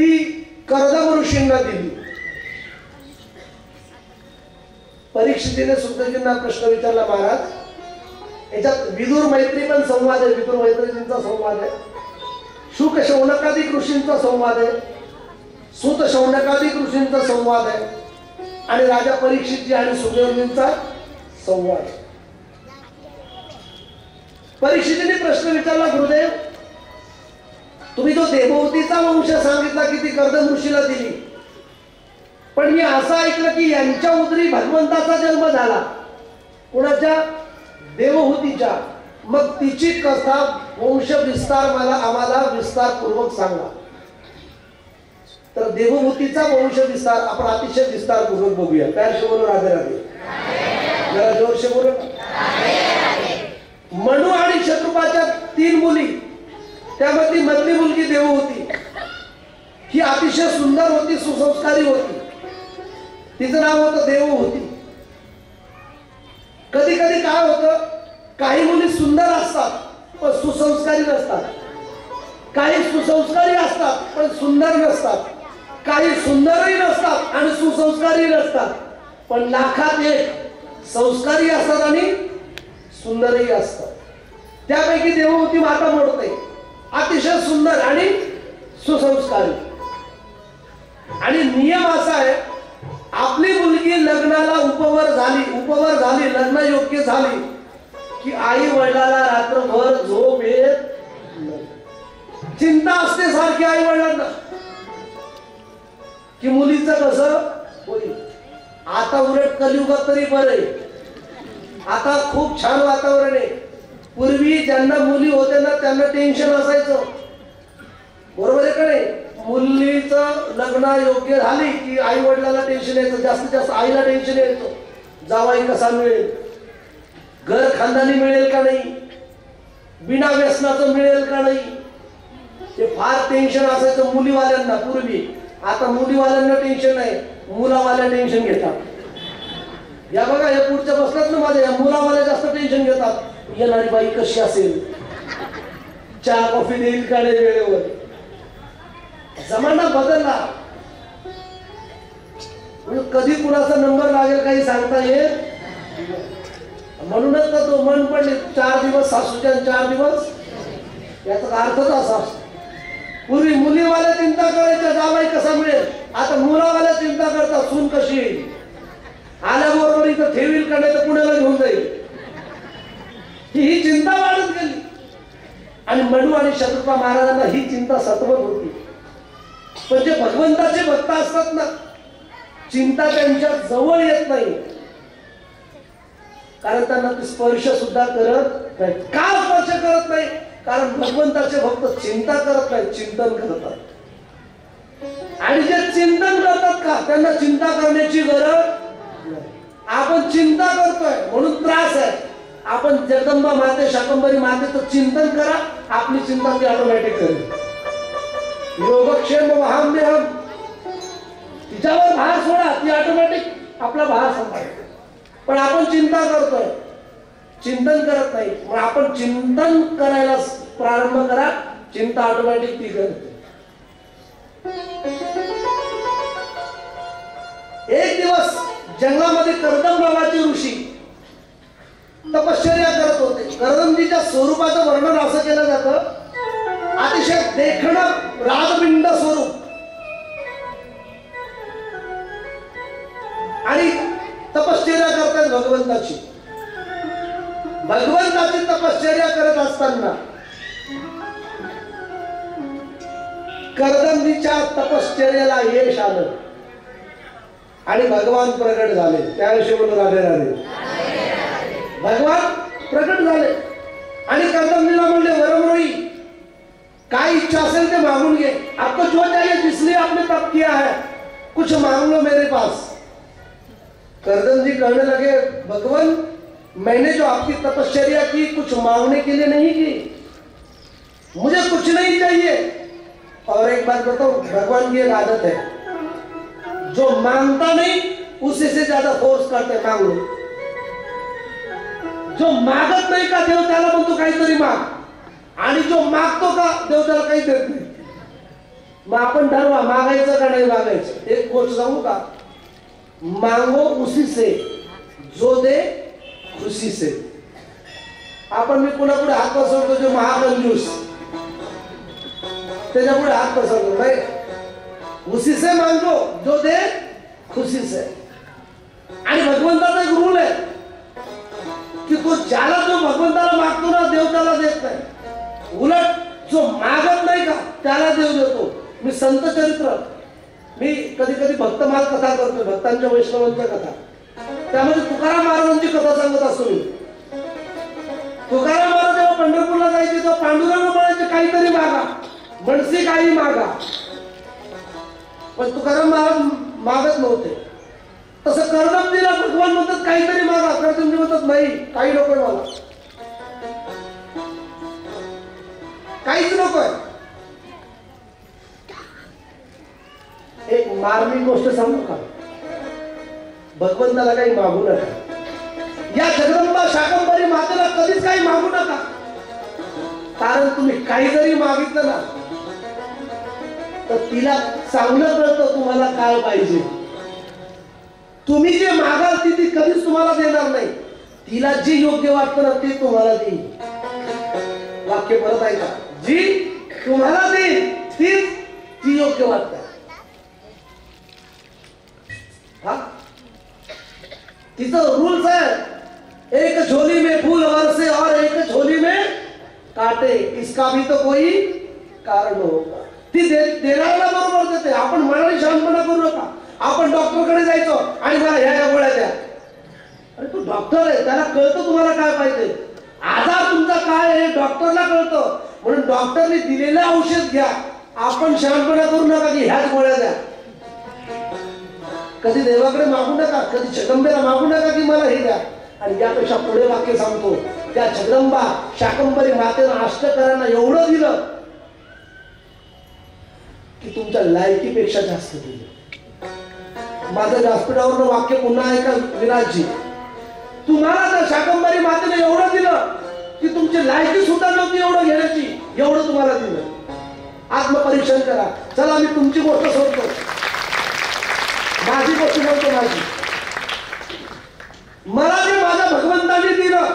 ती कर्दम ऋषींना दिली. परीक्षितीने सुखदेवजींना प्रश्न विचारला महाराज याच्यात विदुर मैत्री पण संवाद आहे विदुर मैत्रीजींचा संवाद आहे. शुक शौनकाधिक ऋषींचा संवाद आहे. सुत शौनकाधिक ऋषींचा संवाद आहे. आणि राजा परीक्षितजी आणि सुखदेवजींचा संवाद परीक्षितीने प्रश्न विचारला गुरुदेव तुम्ही जो देवहूतीचा वंश सांगितला की ती कर्दम ऋषीला दिली. पण मी असं ऐकलं की यांच्या उदरी भगवंताचा जन्म झाला. कुणाच्या? देवहूतीच्या. मग तिची कथा वंश विस्तार मला आम्हाला विस्तार पूर्वक सांगा. तर देवभूतीचा वंश विस्तार आपण अतिशय विस्तार पूर्वक बघूया. काय बोलू राधे राधे? जरा जोरशे बोलू मनू आणि शत्रुपाच्या तीन मुली. त्यामध्ये मधली मुलगी देव होती. ही अतिशय सुंदर होती सुसंस्कारी होती. तिचं नाव होतं देव होती. कधी कधी काय होतं काही मुली सुंदर असतात पण सुसंस्कारी नसतात. काही सुसंस्कारी असतात पण सुंदर नसतात. काही सुंदरही नसतात आणि सुसंस्कारी नसतात. पण लाखात एक संस्कारी असतात आणि सुंदरही असतात. त्यापैकी देवभूती माता मोडते अतिशय सुंदर आणि सुसंस्कारी. आणि नियम असा आहे आपली मुलगी लग्नाला उपवर झाली उपवर झाली लग्न योग्य झाली की आई वडिलाला रात्रभर झोप येत चिंता असते सारखी आई वडिलांना. की मुलीचं कसं होईल? आता उलट कलियुगात तरी बरं आहे. आता खूप छान वातावरण आहे. पूर्वी ज्यांना मुली होत्या ना त्यांना टेन्शन असायचं. बरोबर आहे का नाही? मुलीचं लग्न योग्य झाली की आई वडिलाला टेन्शन यायचं जास्तीत जास्त आईला टेन्शन यायचं. जावाई कसा मिळेल? घर खानदानी मिळेल का नाही? बिना व्यसनाचं मिळेल का नाही? ते फार टेन्शन असायचं मुलीवाल्यांना पूर्वी. आता मुलीवाल्यांना टेन्शन नाही मुलावाल्या टेन्शन घेतात. या बघा या पुढच्या बसल्यात ना माझ्या या मुलावाल्या जास्त टेन्शन घेतात. येणारी बाई कशी असेल? चहा कॉफी देईल का नाही वेळेवर? जमाना बदलला. म्हणजे कधी कुणाचा नंबर लागेल काही सांगता येत? म्हणूनच तर तो मन पडले. चार दिवस सासूच्या चार दिवस? याचा अर्थच असा. पूर्वी मुलीवाल्या चिंता करायच्या जावाई कसा मिळेल? आता मुलावाल्या चिंता करतात सून कशी येईल? आल्याबरोबर इथं ठेवील का तर पुण्याला घेऊन जाईल? ही ही चिंता वाढत गेली. आणि मनु आणि शत्रुपा महाराजांना ही चिंता सतवत होती. पण जे भगवंताचे भक्त असतात ना चिंता त्यांच्या जवळ येत नाही. कारण त्यांना ते स्पर्श सुद्धा करत नाही. का स्पर्श करत नाही? कारण भगवंताचे भक्त चिंता करत नाही चिंतन करतात. आणि जे चिंतन करतात का त्यांना चिंता करण्याची गरज आपण चिंता करतोय म्हणून त्रास आहे. आपण जगदंबा माते शाकंबरी मातेचं चिंतन करा आपली चिंता ती ऑटोमॅटिक करेल योगक्षेम महामेहम तिच्यावर भार सोडा ती ऑटोमॅटिक आपला भार सांभाळते पण आपण चिंता करतोय. चिंतन करत नाही. मग आपण चिंतन करायला प्रारंभ करा चिंता ऑटोमॅटिक ती करते. एक दिवस जंगलामध्ये कर्दम नावाचे ऋषी तपश्चर्या करत होते. कर्दमजीच्या स्वरूपाचं वर्णन असं केलं जातं. अतिशय देखण राजबिंड स्वरूप. आणि तपश्चर्या करतात भगवंताची. भगवंताची तपश्चर्या करत असताना कर्दमजीच्या तपश्चर्याला यश आलं. आणि भगवान प्रगट झाले. त्याविषयी बोलून राधे राधे भगवान प्रकट झाले. आणि काय इच्छा ते मांगून घे. आपको जो चाहिए जिसलिए आपने तप किया है, कुछ मांग लो मेरे पास. करदम जी कहने लगे, भगवान, मैंने जो आपकी तपश्चर्या की, कुछ मांगने के लिए नहीं की। मुझे कुछ नहीं चाहिए। और एक बात बताओ भगवान की एक आदत है। जो माँगता नहीं, उसी से ज़्यादा फोर्स करते मांग लो। जो मागत नाही का देव त्याला म्हणतो काहीतरी माग. आणि जो मागतो का देव त्याला काही देत नाही. मग आपण ठरवा मागायचं का नाही मागायचं? एक गोष्ट सांगू का? मांगो उसी से जो दे खुशी से. आपण मी कुणापुढे हात पसरतो जो महाकंजूस त्याच्या पुढे हात पसरतो नाही उसी से मांगो जो दे खुशी से. आणि भगवंताचा एक रूल आहे. की तो ज्याला जो भगवंताला मागतो ना देव त्याला देत नाही. उलट जो मागत नाही का त्याला देव देतो. मी संत चरित्र मी कधी कधी भक्तमाल कथा करतो भक्तांच्या वैष्णवांच्या कथा. त्यामध्ये तुकाराम महाराजांची कथा सांगत असतो मी. तुकाराम महाराज जेव्हा पंढरपूरला जायचे तेव्हा पांडुरंग म्हणायचे काहीतरी मागा. मनसे काही मागा. पण तुकाराम महाराज मागत नव्हते. तसं कर्दमजीला भगवान म्हणतात काहीतरी मागा. कर्दमजी म्हणतात नाही काही नको मला. काहीच नकोय एक मार्मिक गोष्ट सांगू का? भगवंताला काही मागू नका. या जगदंबा शाकंबरी मातेला कधीच काही मागू नका. कारण तुम्ही काही जरी मागितलं ना तर तिला चांगलं कळतं तुम्हाला काय पाहिजे. तुम्ही जे मागाल ती ती कधीच तुम्हाला देणार नाही. तिला जी योग्य वाटतं ना ते तुम्हाला देईल वाक्य परत का जी तुम्हाला देईल तीच ती योग्य वाटत. हा? तिचं रूल्स है एक झोली में फूल बरसे और एक झोली में काटे. इसका भी तो कोई कारण होगा. ती दे देणाऱ्याला बरोबर देते. आपण मनाने शांतपणा करू नका. आपण डॉक्टरकडे जायचो आणि मला ह्या या गोळ्या द्या. अरे तू डॉक्टर आहे त्याला कळतं तुम्हाला काय पाहिजे. आजार तुमचा काय आहे डॉक्टरला कळतं. म्हणून डॉक्टरने दिलेलं औषध घ्या. आपण शहाणपणा करू नका की ह्याच गोळ्या द्या. कधी देवाकडे मागू नका कधी जगदंबेला मागू नका की मला हे द्या. आणि यापेक्षा पुढे वाक्य सांगतो. त्या जगदंबा शाकंबरी मातेनं अष्टकरांना एवढं दिलं की तुमच्या लायकीपेक्षा जास्त दिलं. माझं व्यासपीठावरनं वाक्य पुन्हा ऐका विराजजी तुम्हाला त्या शाकंबरी मातेने एवढं दिलं की तुमची लायकी सुद्धा नव्हती एवढं घेण्याची. एवढं तुम्हाला दिलं. आत्मपरीक्षण करा. चला मी तुमची गोष्ट सोडतो. माझी गोष्ट बोलतो माझी. मला जे माझ्या भगवंताने दिलं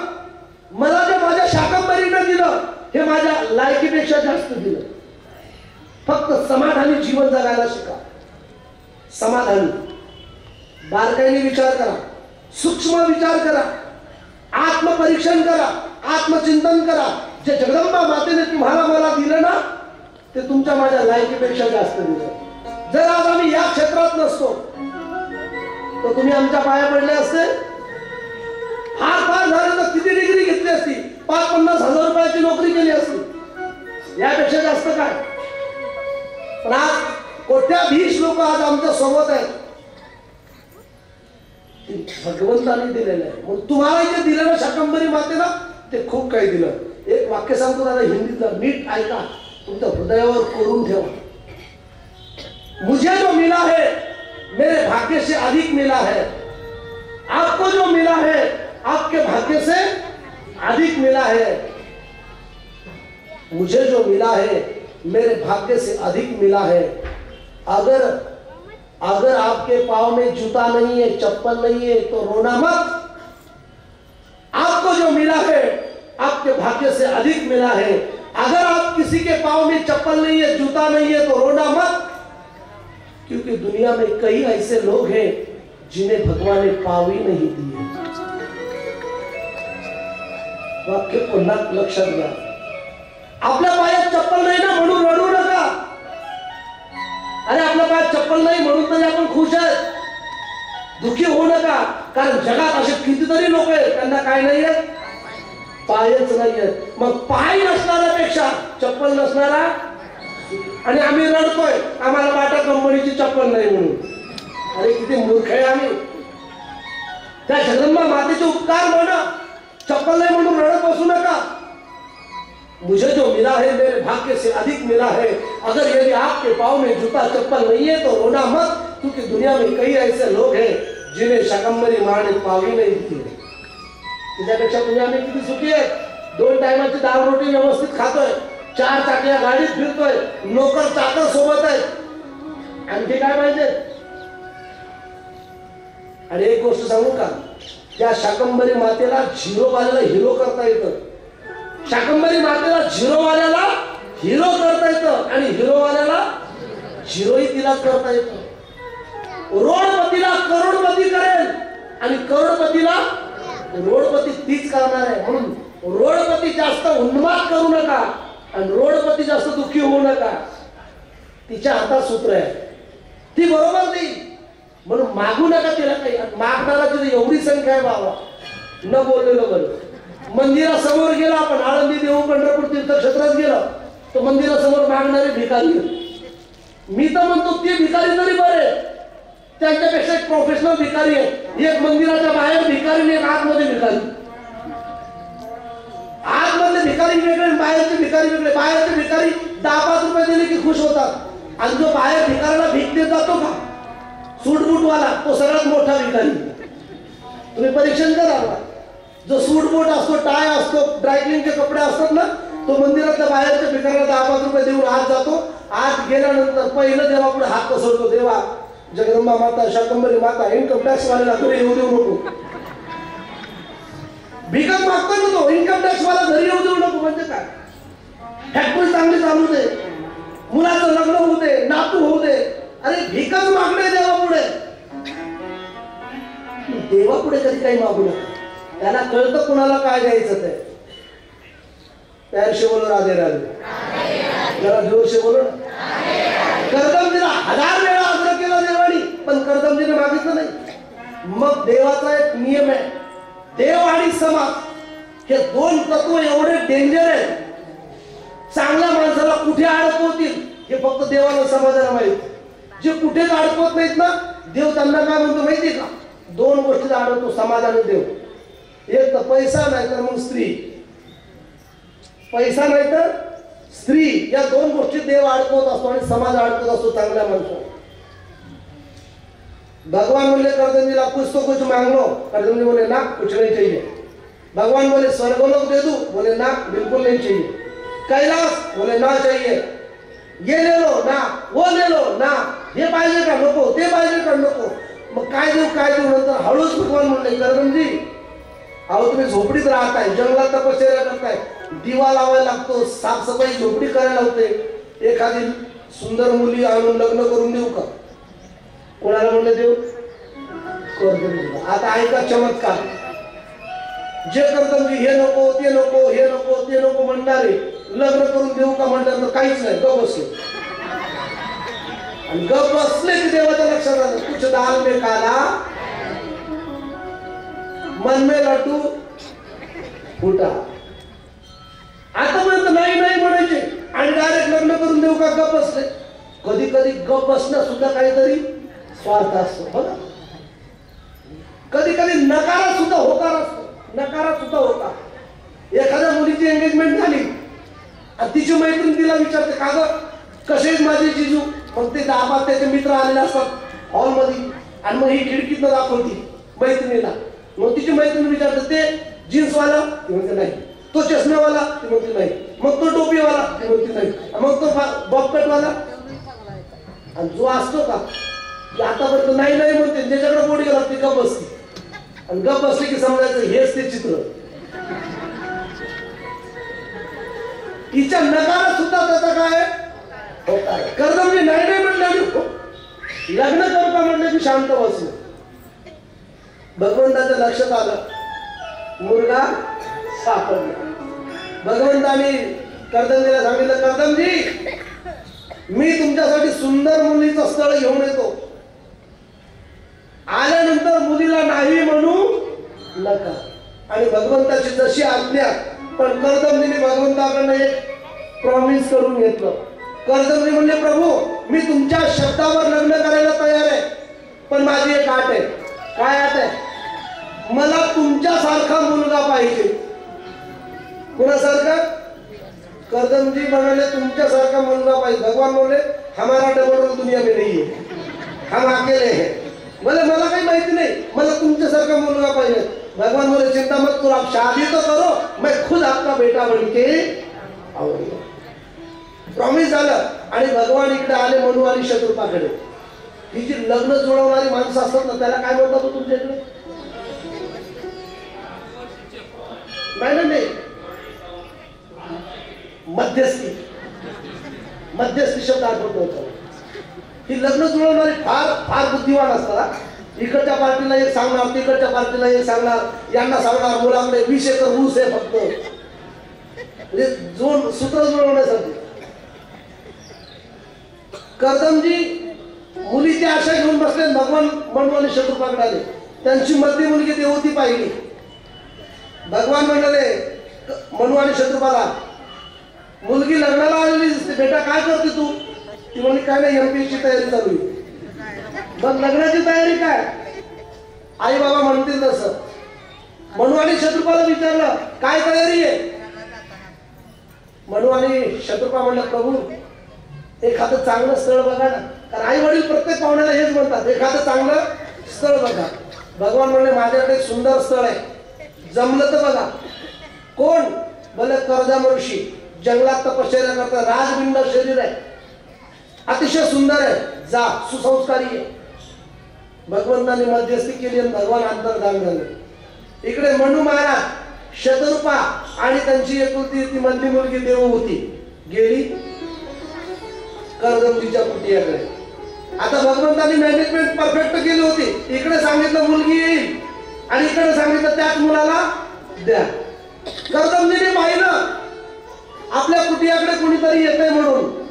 मला जे माझ्या शाकंबरीनं दिलं हे माझ्या लायकीपेक्षा जास्त दिलं. फक्त समाधानी जीवन जगायला शिका. समाधानी. बारकाईने विचार करा. सूक्ष्म विचार करा. आत्मपरीक्षण करा. आत्मचिंतन करा. जे जगदंबा मातेने तुम्हाला मला दिलं ना ते तुमच्या माझ्या लायकीपेक्षा जास्त दिलं. जर आज आम्ही या क्षेत्रात नसतो तर तुम्ही आमच्या पाया पडले असते. फार फार झालं तर किती डिग्री घेतली असती? पाच पन्नास हजार रुपयाची नोकरी केली असती. यापेक्षा जास्त काय? पण आज कोट्याधीश लोक आज आमच्यासोबत आहेत. भगवंताने दिलेलं आहे. मग तुम्हाला जे दिलं ना शाकंबरी मातेला ते खूप काही दिलं. एक वाक्य सांगतो दादा, हिंदीतलं, नीट ऐका. तुमच्या हृदयावर कोरून ठेवा. मुझे जो मिला है, मेरे भाग्य से अधिक मिला है. आपको जो मिला है, आपके भाग्य से अधिक मिला है. मुझे जो मिला है, मेरे भाग्य से अधिक मिला है. अगर अगर आपके पाँव में जूता नहीं है, चप्पल नहीं है तो रोना मत। आपको जो मिला है, आपके भाग्य से अधिक मिला है। अगर आप किसी के पाँव में चप्पल नहीं है, जूता नहीं है तो रोना मत। क्योंकि दुनिया में कई ऐसे लोग हैं, जिन्हें भगवान ने पाव ही नहीं दिए। वाक्य पुन्हा लक्षात घ्या आपल्या पायात चप्पल नाही ना म्हणून रडू नका अरे आपल्या पायात चप्पल नाही म्हणून तरी आपण खुश आहेत. दुखी होऊ नका कारण जगात असे कितीतरी लोक आहेत त्यांना काय नाही आहेत? पायच नाही आहेत. मग पाय नसणाऱ्यापेक्षा चप्पल नसणारा? आणि आम्ही रडतोय आम्हाला बाटा कंपनीची चप्पल नाही म्हणून. अरे किती मूर्ख आहे आम्ही. त्या जगदंबा मातेचे उपकार म्हणा चप्पल नाही म्हणून रडत बसू नका. मुझे जो मिला है मेरे भाग्य से अधिक मिला है। अगर यदि आपके पाँव में जूता चप्पल नहीं है तो रोना मत क्योंकि दुनिया में कई ऐसे लोग हैं जिन्हें शकंबरी मारने पावी नहीं दी है त्याच्यापेक्षा दुनिया में किती सुखी आहे दोन टायमाची दाल रोटी व्यवस्थित खातोय चार चाकल्या गाडीत फिरतोय नोकर चाकर सोबत आहे आणखी काय पाहिजे आणि एक गोष्ट सांगू का त्या शाकंबरी मातेला झिरो बाजूला हिरो करता येतं शाकंबरी मातेला झिरो वाल्याला हिरो करता येतं आणि हिरो वाल्याला झिरोही तिला करता येतं. रोडपतीला करोडपती करेल आणि करोडपतीला रोडपती तीच करणार आहे. म्हणून रोडपती जास्त उन्माद करू नका आणि रोडपती जास्त दुःखी होऊ नका. तिच्या हातात सूत्र आहे. ती बरोबर नाही. म्हणून मागू नका तिला काही. मागणारा तिथे एवढी संख्या आहे बाबा. न बोललेलं बरं. मंदिरासमोर गेला आपण आळंदी देऊ पंढरपूर तीर्थक्षेत्रात गेला तर मंदिरासमोर मागणारे भिकारी. मी तर म्हणतो ते भिकारी तरी बरे त्यांच्यापेक्षा एक प्रोफेशनल भिकारी आहे. एक मंदिराच्या बाहेर भिकारी एक आतमध्ये भिकारी. आतमधले भिकारी वेगळे बाहेरचे भिकारी वेगळे. बाहेरचे भिकारी दहा पाच रुपये दिले की खुश होतात. आणि जो बाहेर भिकाराला भीक देत जातो का? सूटबूटवाला तो सगळ्यात मोठा भिकारी. तुम्ही परीक्षण करा जो सूट बोट असतो टाय असतो ड्रायक्लिनचे कपडे असतात ना तो मंदिरातल्या बाहेरच्या भिकाऱ्याला दहा पाच रुपये देऊन आत जातो. आत गेल्यानंतर पहिलं देवा पुढे हात पसरतो देवा जगदंबा माता शाकंबरी माता इन्कम टॅक्स वाल्याला घरी येऊ देऊ नको. भिकत मागतो ना तो इन्कम टॅक्स वाला घरी येऊ देऊ नको म्हणजे काय? फॅक्टरी चांगली चालू दे. मुलाचं लग्न होऊ दे नातू होऊ दे. अरे भिकत मागणे देवा पुढे देवा पुढे कधी काही मागू नका. त्याला कळतं कुणाला काय द्यायचं ते. प्यारशे बोलो राधे राधे. जरा जोरशे बोलो ना. कर्दमजीला हजार वेळा आग्रह केला देवानी पण कर्दमजीने मागितलं नाही. मग देवाचा एक नियम आहे. देव आणि समाज हे दोन तत्व एवढे डेंजर आहेत. चांगल्या माणसाला कुठे अडकवतील हे फक्त देवाला समाजाला माहीत. जे कुठेच अडकवत नाहीत ना देव त्यांना काय म्हणतो माहितीये का? दोन गोष्टीला अडकतो समाज आणि देव. एक तर पैसा नाही तर मग स्त्री. पैसा नाही तर स्त्री. या दोन गोष्टी देव अडकवत असतो आणि समाज अडकवत असतो चांगल्या माणसं भगवान बोले कर्दम जी कुछ तो कुछ मांग लो बोले ना कुछ नहीं चाहिए. भगवान बोले स्वर्गलोक दे दू बोले ना बिल्कुल नहीं चाहिए. कैलाश बोले ना चाहिए. ये ले लो ना. वो ले लो ना. हे पाहिजे का नको? ते पाहिजे का नको? मग काय देऊ काय देऊ? नंतर हळूच भगवान म्हणले कर्दमजी अहो तुम्ही झोपडीत राहताय जंगलात तपश्चर्या करताय. दिवा लावायला लागतो साफसफाई झोपडी करायला होते. एखादी सुंदर मुली आणून लग्न करून देऊ का? कोणाला म्हणलं देऊ? कर्दमजी आता ऐका चमत्कार. जे कर्दमजी हे नको ते नको हे नको ते नको म्हणणारे लग्न करून देऊ का म्हणतात तर काहीच नाही. गप बसले. आणि गप बसले की देवाच्या लक्षात आलं कुछ दाल मे काला मन में लड्डू फुटा आतापर्यंत नाही नाही म्हणायचे. आणि डायरेक्ट लग्न करून देऊ का गप बसले? कधी कधी गप बसणं सुद्धा काहीतरी स्वार्थ असतो हो बघा कधी कधी नकारात सुद्धा होकार असतो. नकारात सुद्धा होता. एखाद्या मुलीची एंगेजमेंट झाली. आणि तिची मैत्रीण तिला विचारते का ग? कसे माझे जिजू? मग ते दहा त्याचे मित्र आलेले असतात हॉलमध्ये आणि मग ही खिडकीतनं दाखवती मैत्रिणीला. मग तिची मैत्रीण विचारते ते जीन्सवाला ती म्हणते नाही. तो चष्मेवाला ती म्हणते नाही. मग तो टोपीवाला ती म्हणते नाही. मग तो बॉबकटवाला? आणि जो असतो का की आतापर्यंत नाही नाही म्हणते त्याच्याकडे बोडी गेला ती गप बसते. आणि गप बसली की समजायचं हेच ते चित्र. तिच्या नकारात सुद्धा त्याचा काय होता कर्ज म्हणजे नाही नाही म्हणलं लग्न करता का म्हणलं की शांत बसलं भगवंताच्या लक्षात आलं मुलगा सापडला. भगवंताने कर्दमजीला सांगितलं कर्दमजी मी तुमच्यासाठी सुंदर मुलीचं स्थळ घेऊन येतो. आल्यानंतर मुलीला नाही म्हणू नका. आणि भगवंताची जशी आज्ञा पण कर्दमजीने भगवंताकडनं एक प्रॉमिस करून घेतलं. कर्दमजी म्हणले प्रभू मी तुमच्या शब्दावर लग्न करायला तयार आहे पण माझी एक आट आहे. काय आट आहे? मला तुमच्यासारखा मुलगा पाहिजे. कुणासारखा? कर्दमजी म्हणाले तुमच्यासारखा मुलगा पाहिजे. भगवान बोलले हमारा डबल रोल दुनिया में नहीं है हम अकेले हैं बोले मला काही माहिती नाही. मला तुमच्यासारखा मुलगा पाहिजे. भगवान बोले चिंता मत करो आप शादी तो करो. मैं खुद आपका बेटा बनके प्रॉमिस झालं. आणि भगवान इकडे आले म्हणू आणि शत्रुपाकडे. ही जी लग्न जुळवणारी माणसं असतात ना त्याला काय म्हणतात हो तुमच्या इकडे? नाही नाही, नाही मध्यस्थी मध्यस्थी शब्द आठवतो होतो. ही लग्न जुळवणारी फार फार बुद्धिवान असतात इकडच्या पार्टीला एक सांगणार तिकडच्या पार्टीला एक सांगणार यांना सांगणार मुलांकडे वीस एकर ऊस आहे फक्त. म्हणजे जोड सूत्र जुळवण्यासाठी कर्दमजी मुलीची आशा घेऊन बसले भगवान मनवाने शत्रुपाकडे आले. त्यांची मधली मुलगी देवती पाहिली. भगवान म्हणाले मनू आणि शत्रुपाला मुलगी लग्नाला आलेली दिसते बेटा काय करते तू? ती म्हणे काय नाही एमपीएसची तयारी चालू आहे. मग लग्नाची तयारी काय? आई बाबा म्हणतील तसं. मनू आणि शत्रुपाला विचारलं काय तयारी आहे? मनू आणि शत्रुपा म्हणलं प्रभू एखादं चांगलं स्थळ बघा ना. कारण आई वडील प्रत्येक पाहुण्याला हेच म्हणतात एखादं चांगलं स्थळ बघा. भगवान म्हणले माझ्याकडे एक सुंदर स्थळ आहे. जमलं तर बघा. कोण? भले कर्जा ऋषी जंगलात तपश्चर्या करतात. राजबिंड शरीर आहे. अतिशय सुंदर आहे. जा सुसंस्कारी आहे. भगवंताने मध्यस्थी केली आणि भगवान अंतर्धान झाले. इकडे मनु महाराज शतरूपा आणि त्यांची एकुलती ती मधली मुलगी देव होती. गेली. कर्दमजीच्या कुटियाकडे. आता भगवंतानी मॅनेजमेंट परफेक्ट केली होती. इकडे सांगितलं मुलगी येईल. आणि इकडे सांगितलं त्याच मुलाला द्या. कर्दमजीने पाहिलं. आपल्या कुटियाकडे कुणीतरी येतंय म्हणून.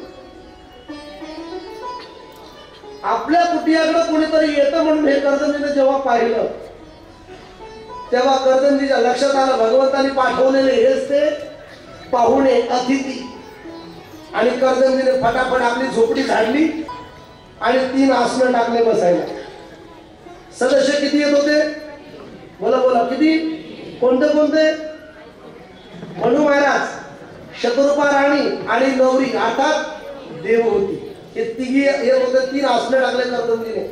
आपल्या कुटियाकडे कुणीतरी येतं म्हणून हे कर्दमजीने जेव्हा पाहिलं तेव्हा कर्दमजीच्या लक्षात आलं भगवंताने पाठवलेले हेच ते पाहुणे अतिथी. आणि कर्दमजीने फटाफट आपली झोपडी झाडली आणि तीन आसनं टाकले बसायला. सदस्य किती येत होते? बोला बोला. किती? कोणते कोणते? म्हणू महाराज शतरूपा राणी आणि नवरी. अर्थात देव होती. हे तिघी हे होते तीन आसने टाकले कर्दमजीने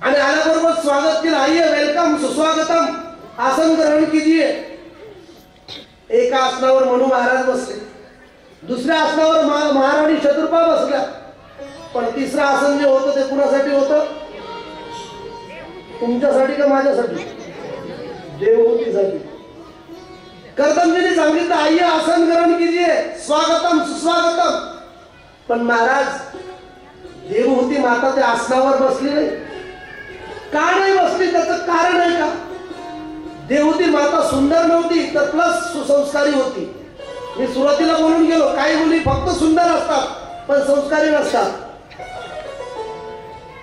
आणि आल्याबरोबर स्वागत केलं आई वेलकम सुस्वागतम. आसन ग्रहण कीजिए एका आसनावर म्हणू महाराज बसले. दुसऱ्या आसनावर महाराणी शत्रुपा बसल्या. पण तिसरं आसन जे होतं ते कुणासाठी होतं? तुमच्यासाठी का माझ्यासाठी? देवहूतीसाठी कर्दमजीने सांगितलं आई आसन ग्रहण कीजिए. स्वागतम सुस्वागतम. पण महाराज देवहूती माता त्या आसनावर बसली नाही. का नाही बसली? त्याचं कारण आहे का? देवती माता सुंदर नव्हती तर प्लस सुसंस्कारी होती. मी सुरुवातीला बोलून गेलो काही मुली फक्त सुंदर असतात पण संस्कारी नसतात.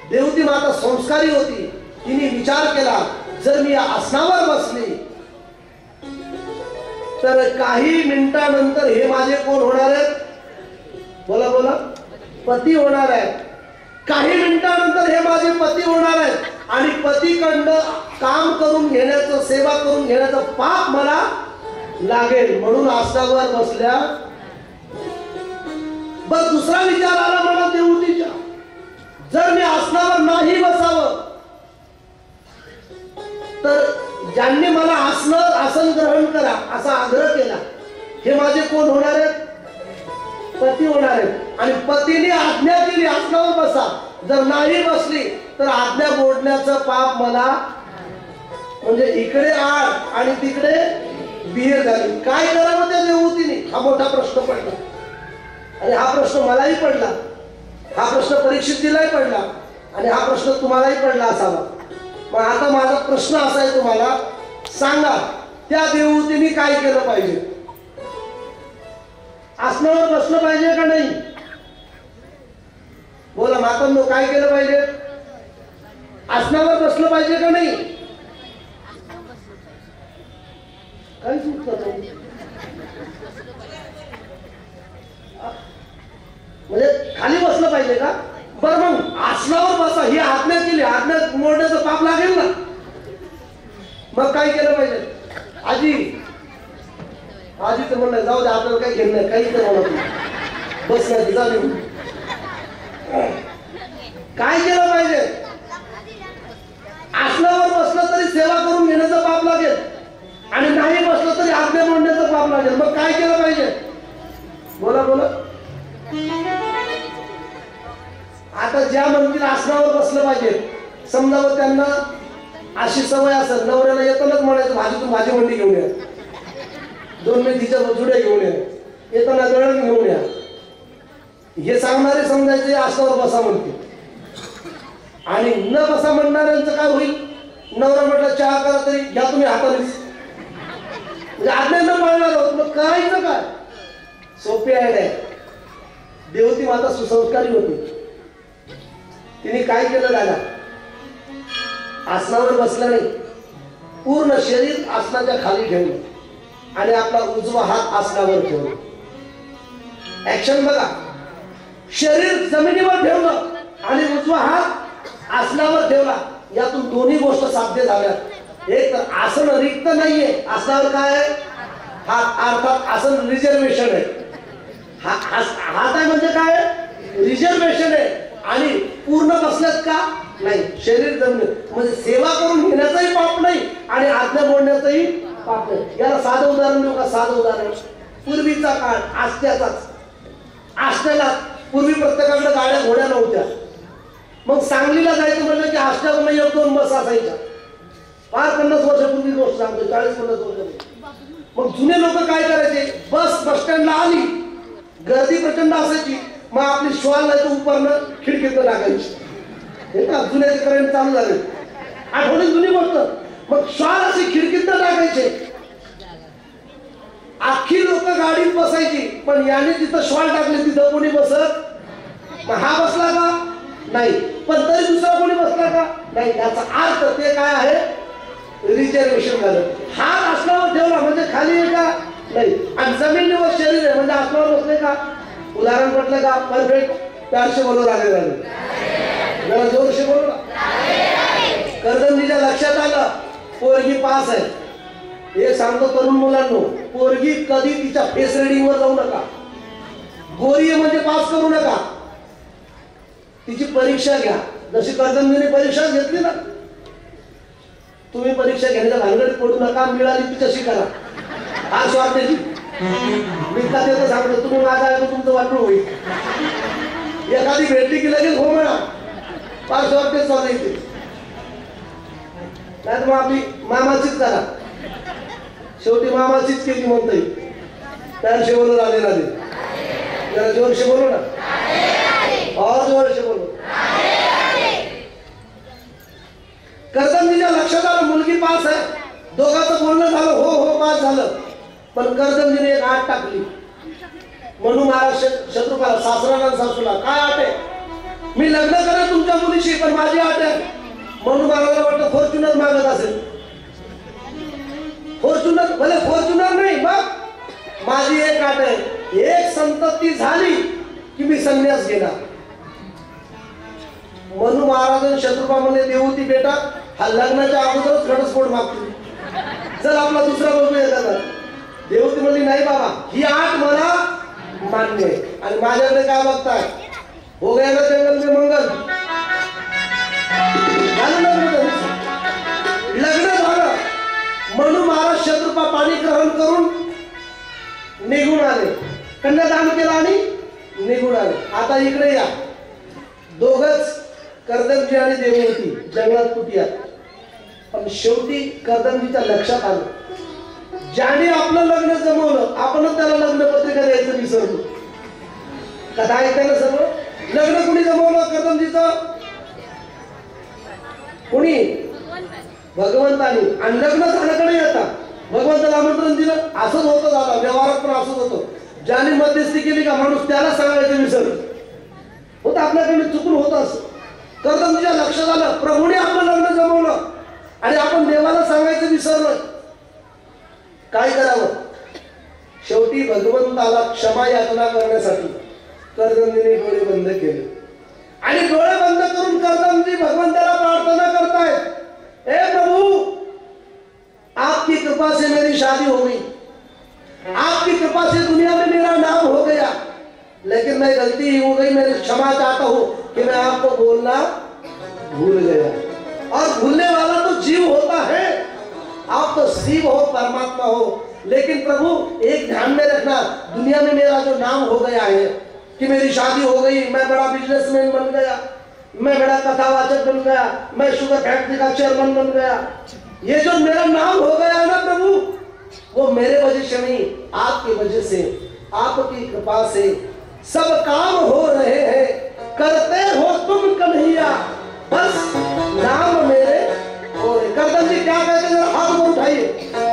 देवती माता संस्कारी होती. तिने विचार केला जर मी आसनावर बसली तर काही मिनिटानंतर हे माझे कोण होणार आहेत? बोला बोला. पती होणार आहेत. काही मिनिटानंतर हे माझे पती होणार आहेत. आणि पतीकडनं काम करून घेण्याचं सेवा करून घेण्याचं पाप मला लागेल. म्हणून आसनावर बसल्या. बर दुसरा विचार आला मला देवतीच्या. जर मी आसनावर नाही बसावं तर ज्यांनी मला आसन आसन ग्रहण करा असा आग्रह केला हे माझे कोण होणार आहेत? पती होणार आहेत. आणि पतीने आज्ञा केली आसनावर बसा. जर नाही बसली तर आज्ञा मोडण्याचं पाप मला म्हणजे इकडे आड आणि तिकडे बिहेर झाली. काय करावं त्या देवतीने हा मोठा प्रश्न पडला. आणि हा प्रश्न मलाही पडला. हा प्रश्न परीक्षितीलाही पडला. आणि हा प्रश्न तुम्हालाही पडला असावा. मग आता माझा प्रश्न असा आहे तुम्हाला सांगा त्या देवतेने काय केलं पाहिजे? आसनावर बसलं पाहिजे का नाही? बोला मातांनो काय केलं पाहिजे? आसनावर बसलं पाहिजे का नाही? नाही. म्हणजे खाली बसलं पाहिजे का? बरं मग आसनावर बसा. ही आज्ञा केली आज्ञा मोडण्याचं पाप लागेल ना? मग काय केलं पाहिजे? आजी आजीचं म्हणणं जाऊ दे आपल्याला काही घेणं नाही. काही तर म्हणत बस नाही जाऊ काय केलं पाहिजे? आसनावर बसलं तरी सेवा करून घेण्याचं पाप लागेल. आणि नाही बसलं तरी आज्ञा मोडण्याचं पाप लागेल. मग काय केलं पाहिजे? बोला बोला. आता ज्या म्हणतील आसनावर बसलं पाहिजे समजा त्यांना अशी सवय असेल नवऱ्याला येतानाच म्हणायचं भाजीतून भाजी मंडी घेऊन या. दोन मेथीच्या जुड्या घेऊन या. येताना दळण घेऊन या. हे सांगणारे समजायचे आसनावर बसा म्हणते आणि न बसा म्हणणाऱ्यांचं काय होईल? नवरा म्हटलं चहा करा तरी घ्या तुम्ही हातानेच. म्हणजे आज्ञा न पाळणार आहोत मग करायचं काय? सोपी आहे. देवती माता सुसंस्कारी होती. तिने काय केलं दादा आसनावर बसला नाही. पूर्ण शरीर आसनाच्या खाली ठेवलं. आणि आपला उजवा हात आसनावर ठेवला. ऍक्शन बघा. शरीर जमिनीवर ठेवलं आणि उजवा हात आसनावर ठेवला. यातून दोन्ही गोष्ट साध्य झाल्या. एक तर आसन रिक्त नाहीये. आसनावर काय आहे? हा अर्थात आसन रिझर्वेशन आहे. हा हा हात आहे म्हणजे काय? रिझर्वेशन आहे. आणि पूर्ण बसल्यात का? नाही. शरीर जमले. म्हणजे सेवा करून घेण्याचंही पाप नाही आणि आज्ञा मोडण्याचंही पाप नाही. याला साधं उदाहरण देऊ का? साधं उदाहरण. पूर्वीचा काळ आष्ट्याचाच. आष्ट्याला पूर्वी प्रत्येकाकडे गाड्या घोड्या नव्हत्या. मग सांगलीला जायचं म्हणलं की आष्ट्यावर एक दोन बस असायच्या. फार पन्नास वर्षापूर्वी गोष्ट सांगतो चाळीस पन्नास वर्षापूर्वी. मग जुने लोक काय करायचे? बस बस स्टँडला आली. गर्दी प्रचंड असायची. मग आपली श्वाल नाही तर खिडकीत लागायची. हे ना जुन्याचे करंट चालू झाले. आठवणी जुनी गोष्ट. मग श्वाल अशी खिडकीत टाकायचे अख्खी लोक गाडीत बसायची पण याने तिथं श्वाल टाकले तिथं कोणी बसत मग हा बसला का? नाही. पण तरी दुसरा कोणी बसला का? नाही. याचा अर्थ ते काय आहे? रिझर्वेशन झालं. हात आसनावर ठेवला म्हणजे खाली आहे का? नाही. आणि जमिनीवर शरीर आहे म्हणजे आसनावर बसले का? उदाहरण म्हटलं का? परफेक्ट चारशे बोलू लागले झाले. जरा जोरशे बोलू ना लक्षात आलं पोरगी पास आहे. हे सांगतो तरुण मुलांनो पोरगी कधी तिच्या फेस रेडिंग वर जाऊ नका. गोरी म्हणजे पास करू नका. तिची परीक्षा घ्या. जशी कर्दमजीने परीक्षा घेतली ना तुम्ही परीक्षा घेण्याच्या भानगडीत पडू नका. मिळाली ती तशी करा. हा स्वार्थाची मी का त्याचं सांगतो तुम्ही माझा आहे तुमचं वाटलं होईल. एखादी भेटली की लगेच हो म्हणा. फार चालू चालायचे नाही तर मग आपली मामाचीच झाला शेवटी मामाचीच केली म्हणता येईल त्या शेवलं आले ना जरा जोरशे बोलू ना. और जोरशे बोलू. कर्दमजीच्या लक्षात आलं मुलगी पास आहे दोघांचं बोलणं झालं हो हो पास झालं. पण कर्दमजीने एक आठ टाकली. म्हणून महाराज शत्रुपाला सासराला सासूला काय आठ आहे मी लग्न करेन तुमच्या मुलीशी पण माझी आठ आहे. म्हणून मला वाटतं फॉर्च्युनर मागत असेल. फॉर्च्युनर भले फॉर्च्युनर नाही मग माझी एक आठ आहे. एक संतती झाली की मी संन्यास घेणार. म्हणून महाराज शत्रुपा म्हणे देवती बेटा. हा लग्नाच्या अगोदरच घटस्फोट मागतो चल आपला दुसरा बघू येतात देवती म्हणली नाही बाबा ही आठ मला मान्य आहे. आणि माझ्याकडे काय बघताय? हो गया ना जंगल में मंगल. झालं लग्न? झालं. म्हणून महाराज शत्रुपा पाणी ग्रहण करून निघून आले. कन्यादान केलं आणि निघून आले. आता इकडे या. दोघच कर्दमजी आणि देवती जंगलात कुटिया. पण शेवटी कर्दमजीच्या लक्षात आलं. ज्याने आपलं लग्न जमवलं आपणच त्याला लग्न पत्रिका द्यायचं विसरलो. कथा ऐकताना सर्व? लग्न कुणी जमवलं? कर्दमजीचं? कुणी? भगवंतानी. आणि लग्न झाल्याकडे येतात भगवंताला आमंत्रण दिलं. असंच होतं दादा. व्यवहारात पण असंच होतं. ज्याने मध्यस्थी केली का माणूस त्याला सांगायचं विसरलं. होतं आपल्याकडे चुकून होत असं. कर्दमजीच्या लक्षात आलं प्रभूने आपलं लग्न जमवलं. आणि आपण देवाला सांगायचं विसरलं. काय करावं? शेवटी भगवंताला क्षमा याचना करण्यासाठी कर्दमजीने डोळे बंद केले. आणि डोळे बंद करून कर्दमजी भगवंताला प्रार्थना करतायत. हे प्रभु, आपकी कृपा से मेरी शादी हो गई. आपकी कृपा से दुनिया में मेरा नाम हो गया. लेकिन मैं गलती ही हो गई, मैं क्षमा चाहता हूँ कि मैं आपको बोलना भूल गया. और भूलने वाला तो जीव होता है। आप तो शिव हो, परमात्मा हो, लेकिन प्रभु, एक ध्यान में रखना, दुनिया में मेरा जो नाम हो गया है, कि मेरी शादी हो गई, मैं बड़ा बिजनेसमैन बन गया, मैं बड़ा कथावाचक बन गया, मैं शुगर फैक्ट्री का चेयरमैन बन गया। ये जो मेरा नाम हो गया ना प्रभु, वो मेरे वजह से नहीं, आपकी वजह से, आपकी कृपा से। सब काम हो रहे हैं, करते हो तुम कन्हैया, बस नाम मेरे को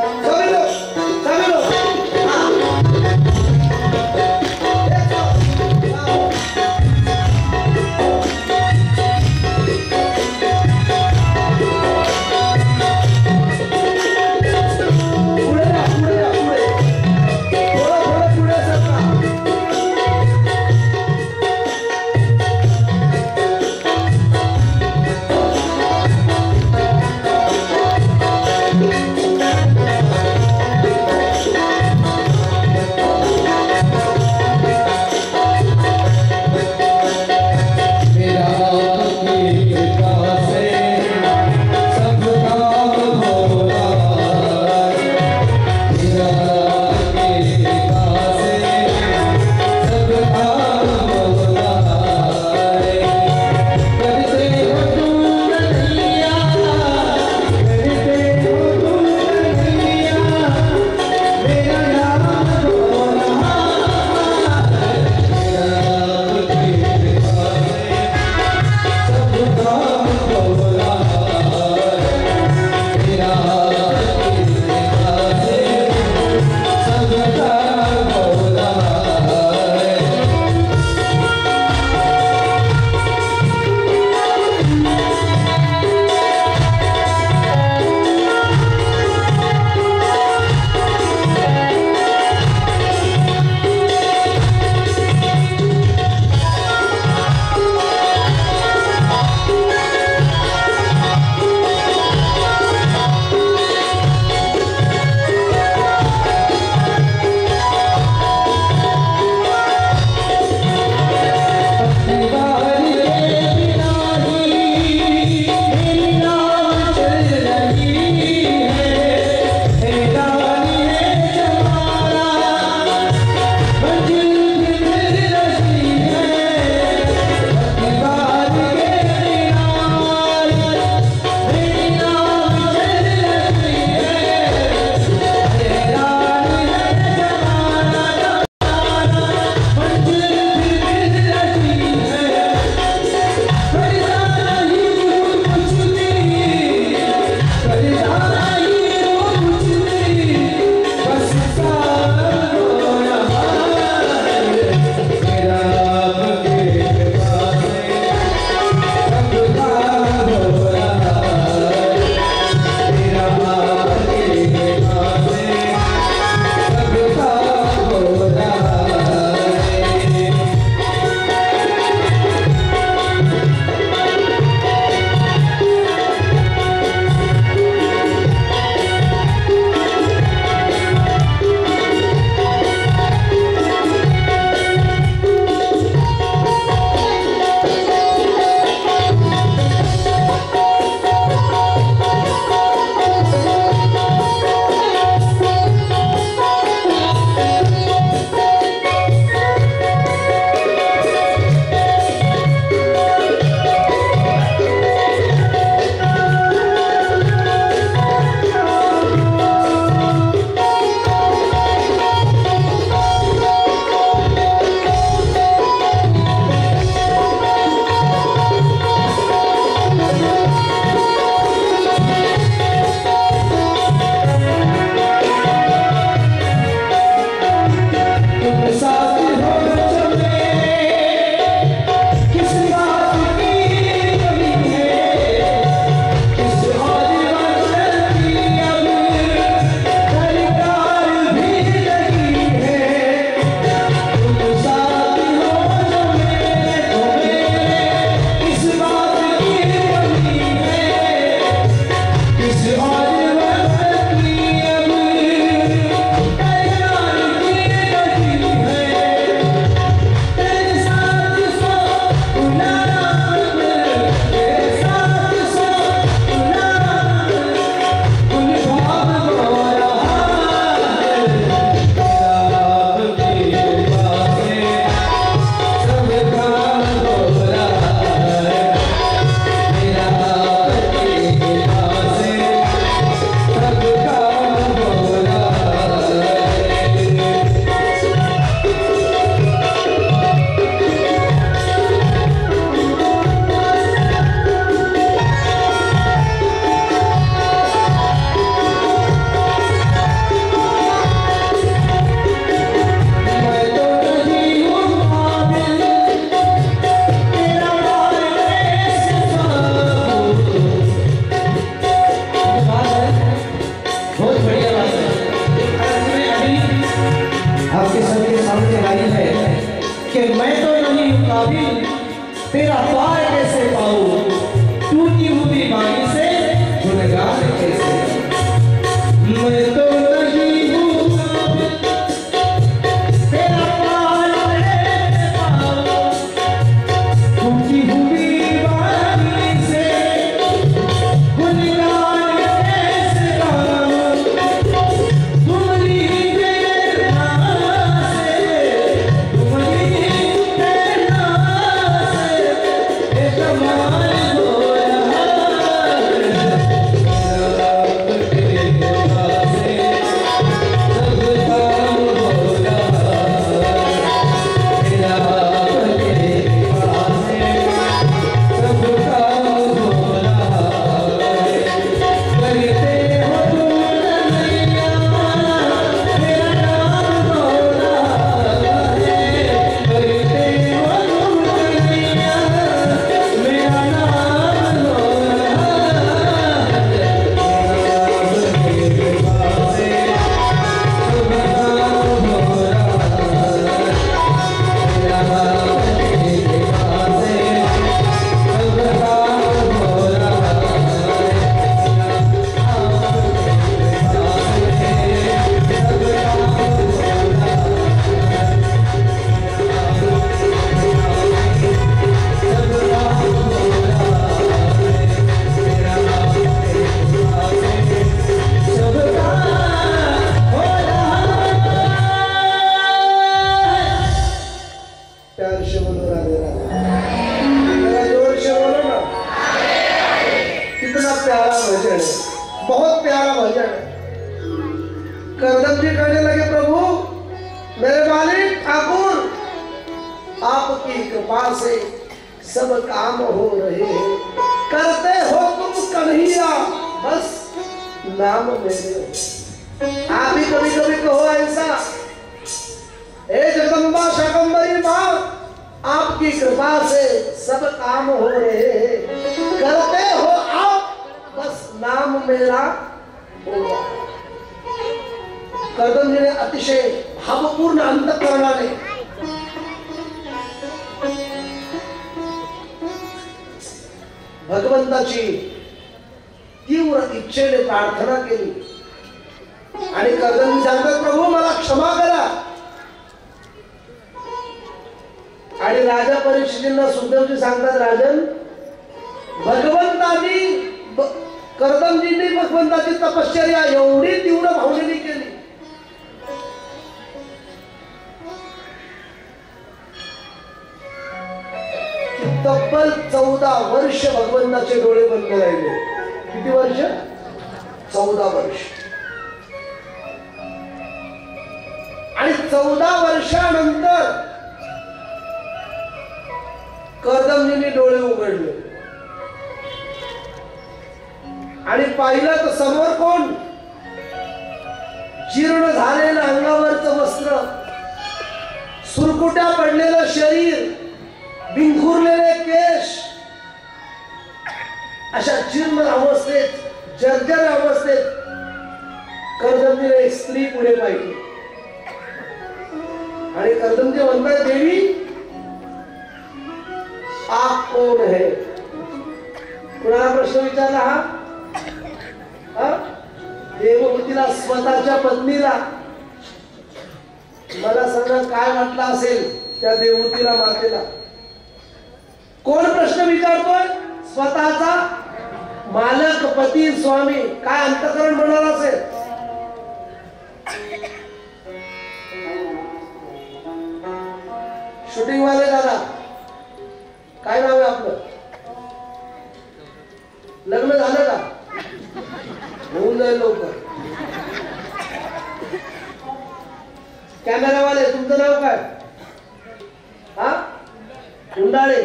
उंडाळे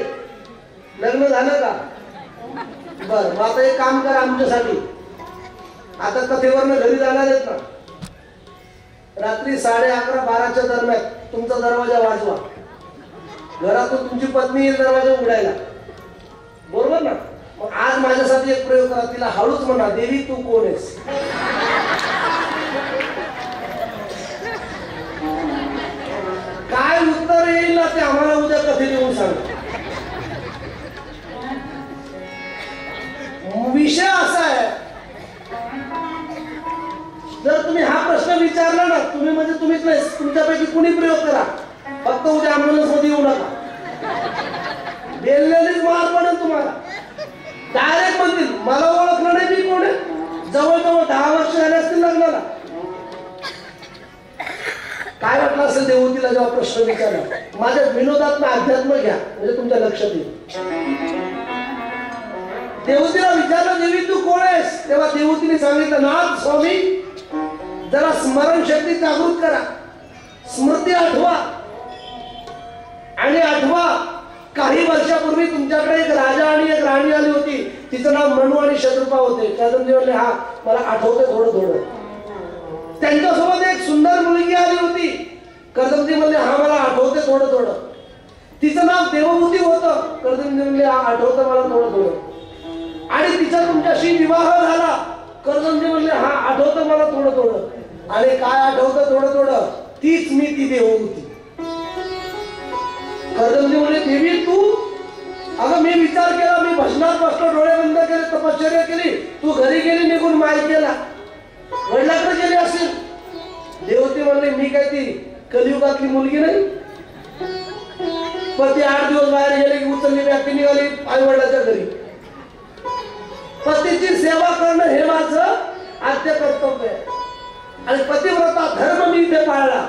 लग्न झालं का? बर मग आता एक काम करा आमच्यासाठी. आता कथेवर घरी जाणार आहेत ना. रात्री साडे अकरा बाराच्या दरम्यान तुमचा दरवाजा वाजवा. घरातून तुमची पत्नी येईल दरवाजा उघडायला. बरोबर ना? मग आज माझ्यासाठी एक प्रयोग करा. तिला हळूच म्हणा देवी तू कोण आहेस? कामावर येईल ना ते आम्हाला उद्या कधी येऊन सांग. विषय असा आहे. जर तुम्ही हा प्रश्न विचारला ना तुम्ही म्हणजे तुम्हीच नाही तुमच्यापैकी कुणी प्रयोग करा. फक्त उद्या अँब्युलन्समध्ये येऊ नका. बेललेलीच मार पडेल तुम्हाला. डायरेक्ट म्हणतील मला ओळखलं नाही मी कोण जवळजवळ दहा वर्ष झाले असतील लग्नाला. काय वाटलं असेल देवतीला जेव्हा प्रश्न विचारला? माझ्या विनोदात्म अध्यात्म घ्या म्हणजे तुमच्या लक्षात येईल. देवतीला विचारलं देवी तू कोण आहेस? तेव्हा देवतीने सांगितलं नाथ स्वामी जरा स्मरण शक्ती जागृत करा. स्मृती आठवा. आणि आठवा काही वर्षापूर्वी तुमच्याकडे एक राजा आणि एक राणी आली होती. तिचं नाव मनू आणि शत्रुपा होते. त्यातून हा मला आठवतं थोडं थोडं त्यांच्यासोबत एक सुंदर मुलगी आली होती. कर्दमजी म्हणले हा मला आठवते थोडं थोडं. तिचं नाव देवभूती होतं. कर्दमजी म्हणले हा आठवतं मला थोडं थोडं. आणि तिचा तुमच्याशी विवाह झाला. कर्दमजी म्हणले हा आठवतं मला थोडं थोडं. आणि काय आठवतं थोडं थोडं? तीच मी ती देवभूती कर्दमजी म्हणले देवी तू? अगं मी विचार केला. मी भजनात बसलो डोळे बंद केले तपश्चर्या केली. तू घरी गेली निघून माय केला. वडिलाकडे गेले असेल. देवते म्हणले मी काय ती कलियुगातली मुलगी नाही? पती आठ दिवस बाहेर गेले की उचलली व्यक्ती निघाली आई वडिलाच्या घरी. पतीची सेवा करणं हे माझं आद्य कर्तव्य आहे. आणि पतिव्रता धर्म मी इथे पाळला.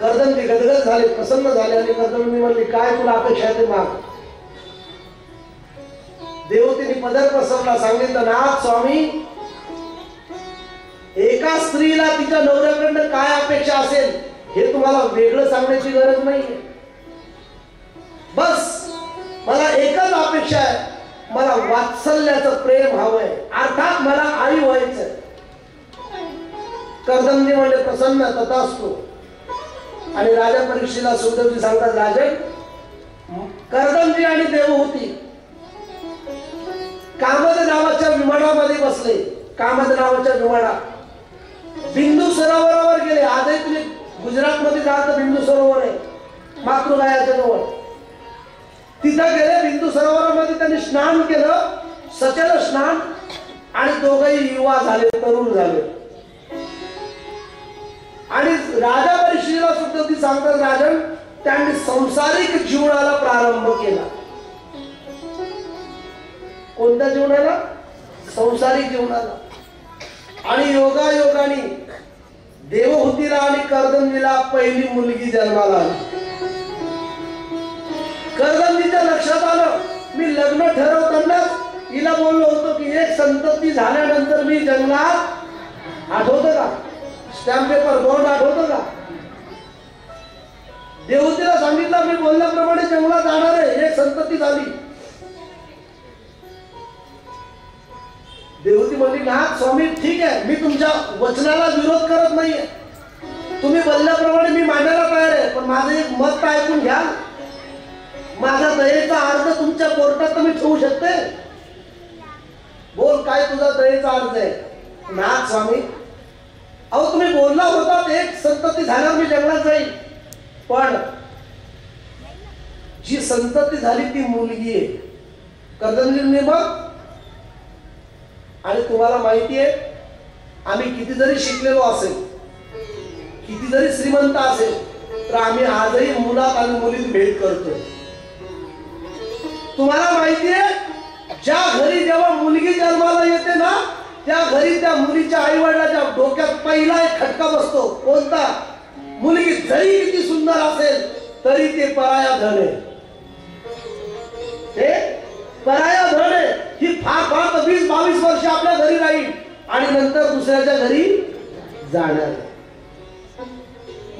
कर्दमजी गदगद झाले प्रसन्न झाले आणि कर्दमजी म्हणले काय तुला अपेक्षा आहे ते माग. देवतेने पदर प्रसवला सांगितलं नाथ स्वामी एका स्त्रीला तिच्या नवऱ्याकडनं काय अपेक्षा असेल हे तुम्हाला वेगळं सांगण्याची गरज नाही बस मला एकच अपेक्षा आहे. मला वात्सल्याचं प्रेम हवंय. अर्थात मला आई व्हायचंय. कर्दमजी म्हणजे प्रसन्न तथा असतो आणि राजा परीक्षेला सुखदेवजी सांगतात राजन कर्दमजी आणि देवहूती कामद नावाच्या विमानामध्ये बसले. कामद नावाच्या विमानात बिंदू सरोवरावर गेले. आजही तुम्ही गुजरात मध्ये जाल तर बिंदू सरोवर आहे. मातृगायाच्या जवळ. तिथं गेले बिंदू सरोवरामध्ये त्यांनी स्नान केलं. सचल स्नान आणि दोघही युवा झाले तरुण झाले. आणि राजा परिषदेला सुद्धा ती सांगतात राजन त्यांनी संसारिक जीवनाला प्रारंभ केला. कोणत्या जीवनाला? संसारिक जीवनाला. आणि योगा योगाने देवहूतीला आणि कर्दंबीला पहिली मुलगी जन्माला आली. कर्दंबीच्या लक्षात आलं मी लग्न ठरवतानाच हिला बोललो होतो की एक संतती झाल्यानंतर मी जंगलात आठवत का? स्टॅम्प पेपर बॉन्ड आठवत का? देवतेला सांगितलं मी बोलल्याप्रमाणे जंगलात जाणार आहे एक संतती झाली. देवती म्हणली ना स्वामी ठीक आहे. मी तुमच्या वचनाला विरोध करत नाहीये. तुम्ही बोलल्याप्रमाणे मी मांडायला तयार आहे. पण माझं एक मत काय ऐकून घ्या. माझा दयेचा अर्ज तुमच्या कोर्टात मी ठेवू शकते. बोल काय तुझा दयेचा अर्ज आहे? ना स्वामी. अहो तुम्ही बोलला होता एक संतती झाल्यावर मी जंगलात जाईल पण जी संतती झाली ती मुलगी आहे. कर्दमजींनी मग आणि तुम्हाला माहिती आहे आम्ही किती जरी शिकलेलो असेल किती जरी श्रीमंत असेल तर आम्ही आजही मुलात आणि मुलीत भेट करतो तुम्हाला माहिती आहे ज्या घरी जेव्हा मुलगी जन्माला येते ना त्या घरी त्या मुलीच्या आई वडिलाच्या डोक्यात पहिला एक खटका बसतो. कोणता? मुलगी जरी किती सुंदर असेल तरी ते पराया धन आहे. पराया धन ही फार फार तर वीस बावीस वर्ष आपल्या घरी राहील. आणि नंतर दुसऱ्याच्या घरी जाणार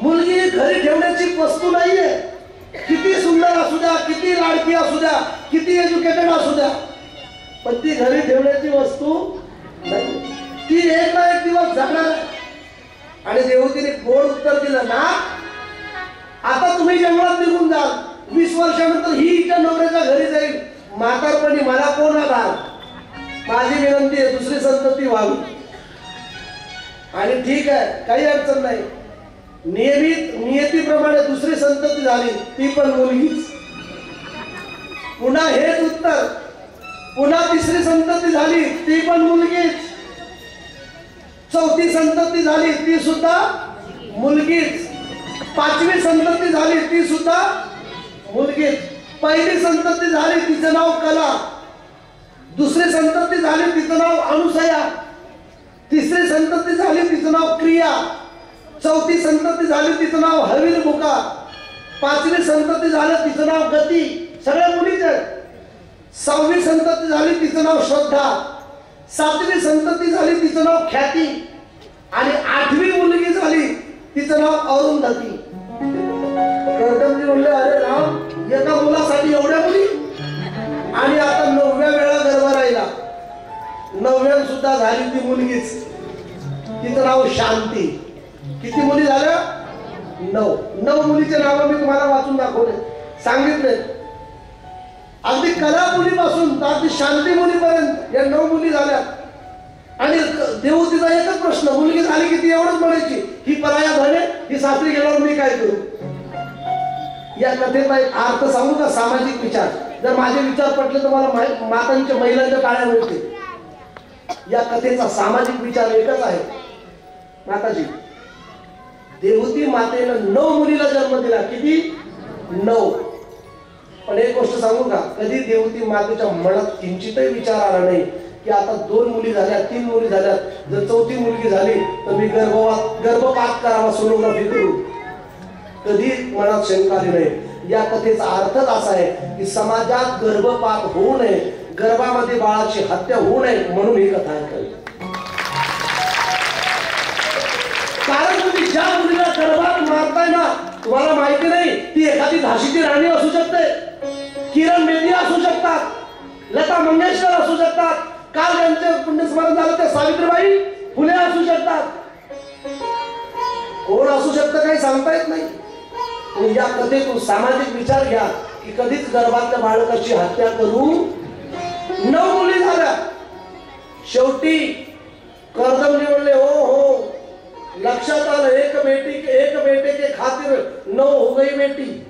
मुलगी घरी ठेवण्याची वस्तू नाहीये. किती सुंदर असू द्या किती लाडकी असू द्या किती एज्युकेटेड असू द्या. पण ती घरी ठेवण्याची वस्तू नाही. ती एक ना एक दिवस जाणार आणि देवतीने गोड उत्तर दिलं ना आता तुम्ही जंगलात निघून जाल. वीस वर्षानंतर ही हिच्या नवऱ्याच्या घरी जाईल. म्हातारपणी मला कोण आधार? माझी विनंती आहे दुसरी संतती व्हावी. आणि ठीक आहे काही अडचण नाही. नियमित नियतीप्रमाणे दुसरी संतती झाली ती पण मुलगीच. पुन्हा हेच उत्तर. पुन्हा तिसरी संतती झाली ती पण मुलगीच. चौथी संतती झाली ती सुद्धा मुलगीच. पाचवी संतती झाली ती सुद्धा मुलगीच. पहिली संतती झाली तिचं नाव कला. दुसरी संतती झाली तिचं नाव अनुसया. तिसरी संतती झाली तिचं नाव क्रिया. चौथी संतती झाली तिचं नाव हवील मुका पाचवी संतती झालं तिचं नाव गती. सगळ्या मुलीच आहेत. सहावी संतती झाली तिचं नाव श्रद्धा. सातवी संतती झाली तिचं नाव ख्याती. आणि आठवी मुलगी झाली तिचं नाव अरुंधती कर्दमजी म्हणले अरे राम एका मुलासाठी एवढ्या मुली? आणि आता नवव्या वेळा गर्भ राहिला. नवव्या सुद्धा झाली ती मुलगीच. तिचं नाव शांती. किती मुली झाल्या नऊ. नऊ मुलीचे नाव मी तुम्हाला वाचून दाखवले. सांगितले. अगदी कला मुलीपासून तर अगदी शांती मुलीपर्यंत या नऊ मुली झाल्या. आणि देवतीचा एकच प्रश्न मुलगी झाली की ती एवढंच म्हणायची ही पराया झाले ही सासरी गेल्यावर मी काय करू? या कथेचा एक अर्थ सांगू का? सामाजिक विचार. जर माझे विचार पटले तर मला मातांच्या महिलांच्या टाळ्या मिळते या कथेचा सामाजिक विचार एकच आहे. माताजी देवती मातेनं नऊ मुलीला जन्म दिला. किती? नऊ. पण एक गोष्ट सांगू का? कधी देवती मातेच्या मनात किंचितही विचार आला नाही की आता दोन मुली झाल्या तीन मुली झाल्या. जर चौथी मुलगी झाली तर मी गर्भवात गर्भपात करावा सोनोग्राफी करू कधी मनात शंका आली नाही या कथेचा अर्थच असा आहे की समाजात गर्भपात होऊ नये गर्भामध्ये बाळाची हत्या होऊ नये म्हणून ही कथा ऐकावी कारण तुम्ही ज्या मुलीला गर्भात मारताय ना तुम्हाला माहिती नाही ती एखादी झाशीची राणी असू शकते किरण मेदी असू शकतात लता मंगेशकर असू शकतात काल त्यांचे पुण्यस्मरण झालं ते सावित्रीबाई फुले असू शकतात. कोण असू शकतं काही सांगता येत नाही. या कथेतून सामाजिक विचार घ्या की कधीच गर्भातल्या बाळकाची हत्या करू नऊ मुली झाल्या. शेवटी कर्दमजी म्हणले हो हो. लक्षात आलं एक बेटी के एक बेटे के खातिर नऊ हो गई बेटी.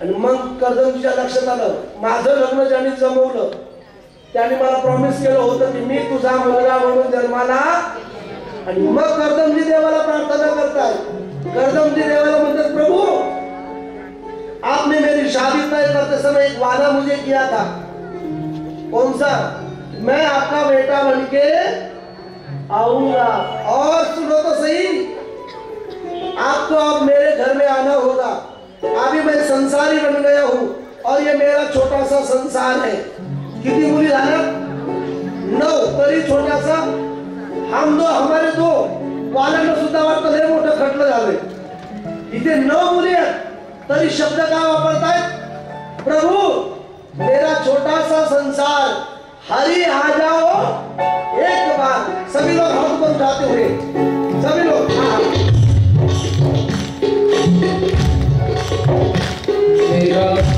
आणि मग कर्दमजीच्या लक्षात आलं माझं लग्न ज्यांनी जमवलं त्याने मला प्रॉमिस केलं होतं की मी तुझा मुलगा म्हणून जन्माला आणि मग कर्दमजी देवाला प्रार्थना करतात कर्दमजी देवाला म्हणतात प्रभु, आपने मेरी शादी तय करते समय एक वादा मुझे किया था। कौन सा? मैं आपका बेटा बन के आऊँगा। और सुनो तो सही आपको अब मेरे घर में आना होगा। अभी मैं संसारी बन गया हूँ और ये मेरा छोटा सा संसार है। किती मुली झाल्या नऊ तरी छोटासा हम दो, हमारे दो। सुद्धा झालंय. इथे नऊ मुली तरी शब्द काय वापरतायत? प्रभु, मेरा छोटा सा संसार, हरी आ जाओ, एक बार. सभी लोग हाथ को उठाते हुए. सभी लोग हाँ.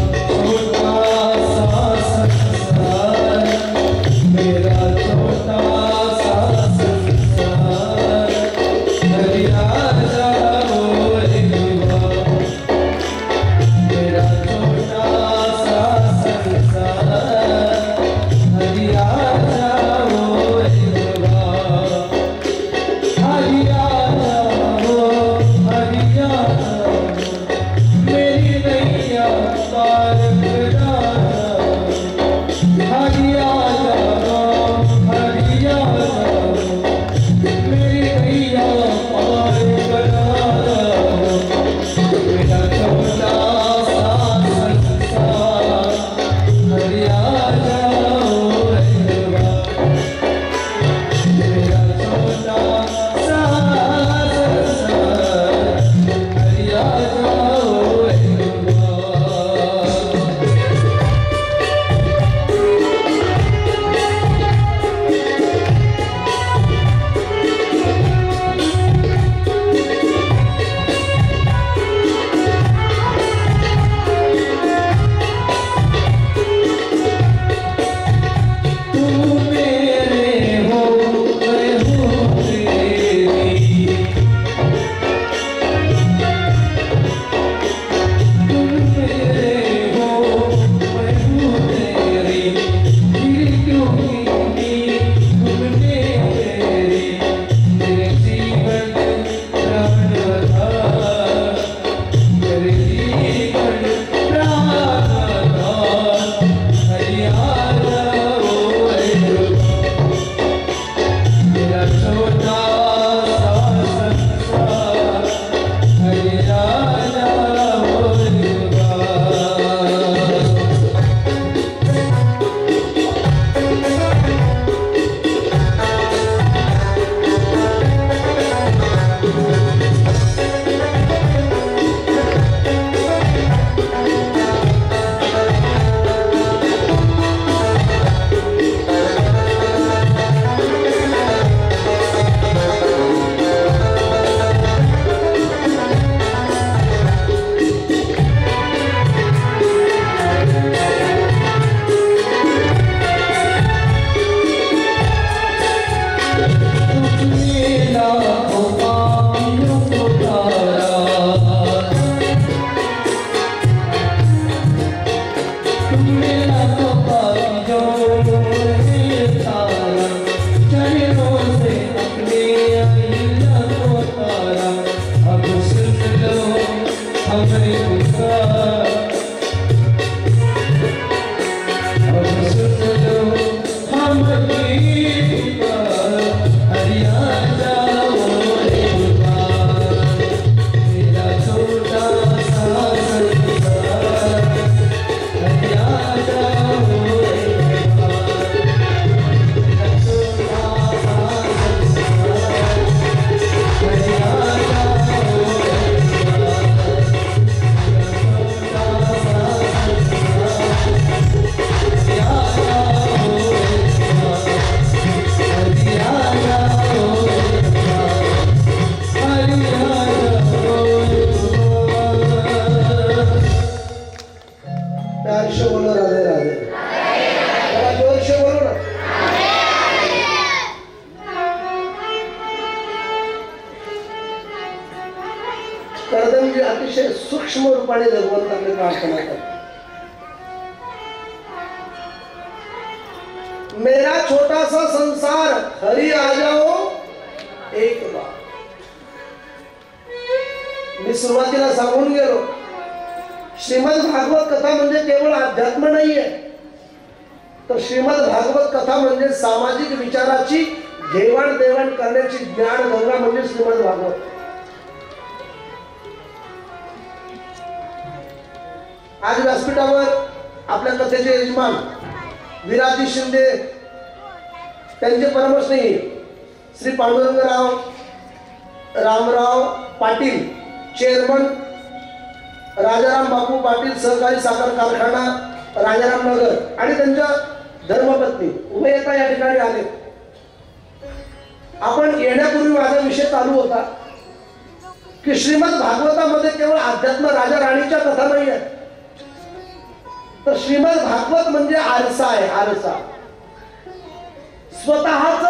स्वतःच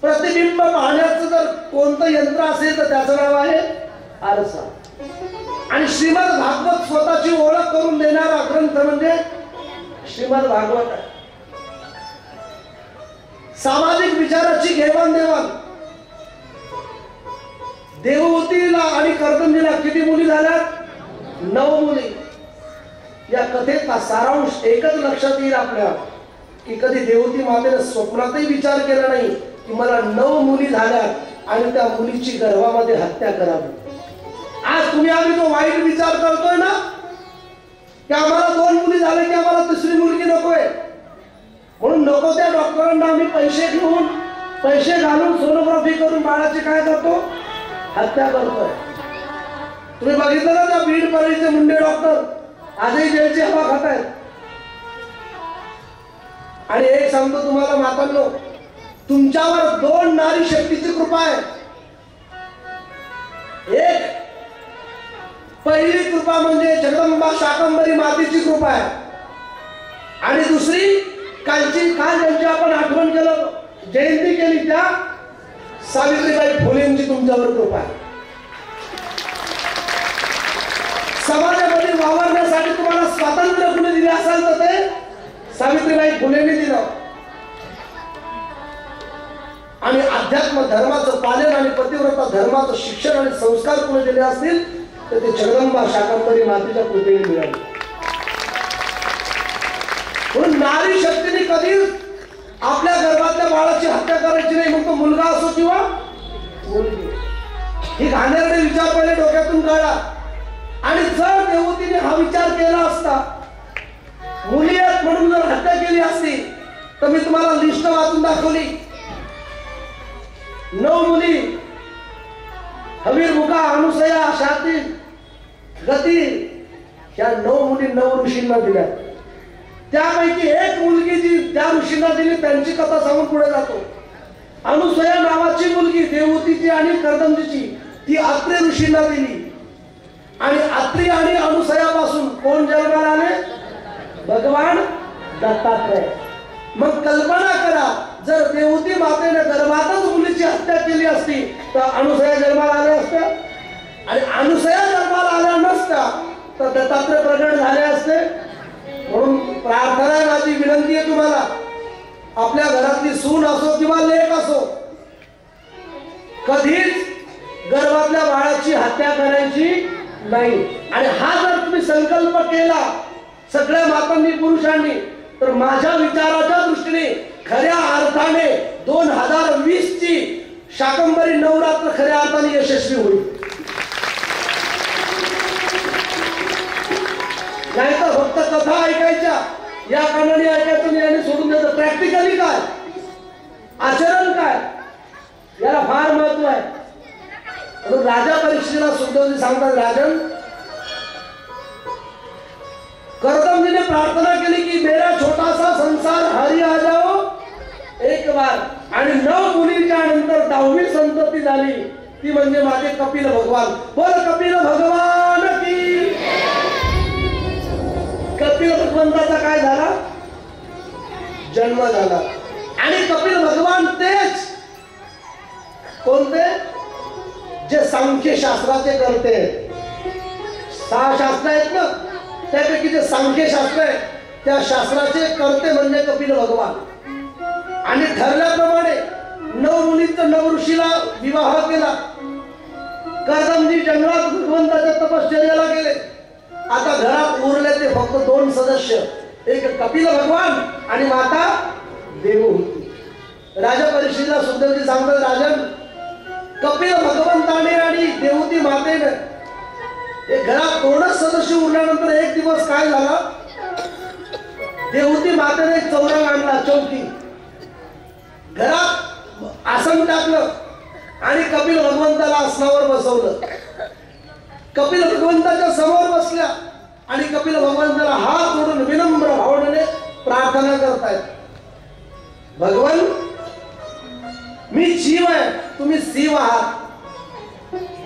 प्रतिबिंब पाहण्याचं जर कोणतं यंत्र असेल तर त्याचं नाव आहे आरसा. आणि श्रीमद भागवत स्वतःची ओळख करून देणारा ग्रंथ म्हणजे श्रीमद भागवत आहे. सामाजिक विचाराची घेवाणदेवाण देवतीला आणि कर्दमजीला किती मुली झाल्या नऊ मुली. या कथेचा सारांश एकच लक्षात येईल आपल्या. की कधी देवती मातेनं स्वप्नातही विचार केला नाही की मला नऊ मुली झाल्या आणि त्या मुलीची गर्भामध्ये हत्या करावी. आज तुम्ही आम्ही जो वाईट विचार करतोय ना की आम्हाला दोन मुली झाल्या की आम्हाला दुसरी मुलगी नकोय. म्हणून नको त्या डॉक्टरांना आम्ही पैसे घेऊन पैसे घालून सोनोग्राफी करून बाळाची काय करतो? हत्या करतोय. तुम्ही बघितलं ना त्या बीड परळीचे मुंडे डॉक्टर? आजही जेलची हवा खात आहेत आणि एक सांगतो तुम्हाला मातांनो तुमच्यावर दोन नारी शक्तीची कृपा आहे. एक पहिली कृपा म्हणजे जगदंबा शाकंबरी मातेची कृपा आहे. आणि दुसरी कालची काल ज्यांची आपण आठवण केलं जयंती केली त्या सावित्रीबाई फुलेंची तुमच्यावर कृपा आहे. समाजामध्ये वावरण्यासाठी तुम्हाला स्वातंत्र्य कुणी दिले असाल तर ते सावित्रीबाई फुलेंनी दिलं आणि अध्यात्म धर्माचं पालन आणि पतिव्रता धर्माचं शिक्षण आणि संस्कार कुणी दिले असतील तर ते जगदंबा शाकंबरी मातेच्या कृपेने मिळाले. म्हणून नारी शक्तीने कधी आपल्या गर्भातल्या बाळाची हत्या करायची नाही मग तो मुलगा असो किंवा मुलगी. ही घाणेरडे विचार पहिले डोक्यातून काढा. आणि जर देवतीने हा विचार केला असता मुली आहेत म्हणून जर हत्या केली असती तर मी तुम्हाला लिस्ट वाचून दाखवली. नऊ मुली हवीर मुका अनुसया शाती गती या नऊ मुली नऊ ऋषींना दिल्या. त्यापैकी एक मुलगी जी त्या ऋषींना दिली त्यांची कथा सांगून पुढे जातो. अनुसया नावाची मुलगी देवतीची आणि कर्दमजीची ती अत्रे ऋषींना दिली. आणि अत्रि आणि अनुसयापासून कोण जन्माला आले? भगवान दत्तात्रय. मग कल्पना करा जर देवती मातेने गर्भातच मुलीची हत्या केली असती तर अनुसया जन्माला आल्या असत्या? आणि अनुसया जन्माला आल्या नसत्या तर दत्तात्रय प्रकट झाले असते? म्हणून प्रार्थना माझी विनंती आहे तुम्हाला. आपल्या घरातली सून असो किंवा लेख असो कधीच गर्भातल्या बाळाची हत्या करायची नाही. आणि हा जर तुम्ही संकल्प केला सगळ्या मातांनी पुरुषांनी तर माझ्या विचाराच्या दृष्टीने खऱ्या अर्थाने दोन हजार वीस ची शाकंबरी नवरात्र खऱ्या अर्थाने यशस्वी होईल. नाही तर फक्त कथा ऐकायच्या या कानाने ऐकायचं आणि याने सोडून द्यायचं. प्रॅक्टिकली काय? आचरण काय? याला फार महत्त्व आहे. राजा परीक्षेला सुद्धा सांगतात राजन करदमजीने प्रार्थना केली की मेरा छोटासा संसार हरी आ जाओ. एक बार आणि नऊ मुलीच्या नंतर दहावी संतती झाली. ती म्हणजे माझे कपिल भगवान. बोल कपिल भगवान की. कपिल भगवंताचा काय झाला? जन्म झाला. आणि कपिल भगवान तेच कोणते? जे सांख्य शास्त्राचे करते. सहा शास्त्र आहेत ना? त्यापैकी जे सांख्य शास्त्र आहे त्या शास्त्राचे कर्ते म्हणजे कपिल भगवान. आणि ठरल्याप्रमाणे नव मुलीत नव ऋषीला विवाह केला. कर्दमजी जंगलात भगवंताच्या तपश्चर्याला गेले. आता घरात उरले ते फक्त दोन सदस्य एक कपिल भगवान आणि माता देव होती राजा परिषदेला सुखदेवजी सांगतात राजन कपिल भगवंताने आणि देवती मातेने हे घरात दोनच सदस्य उरल्यानंतर एक दिवस काय झाला? देवती मातेने चौरा चौरंग आणला चौकी. घरात आसन टाकलं आणि कपिल भगवंताला आसनावर बसवलं. कपिल भगवंताच्या समोर बसल्या आणि कपिल भगवंताला हात जोडून विनम्र भावनेने प्रार्थना करतायत. भगवान मी जीव आहे तुम्ही शिव आहात.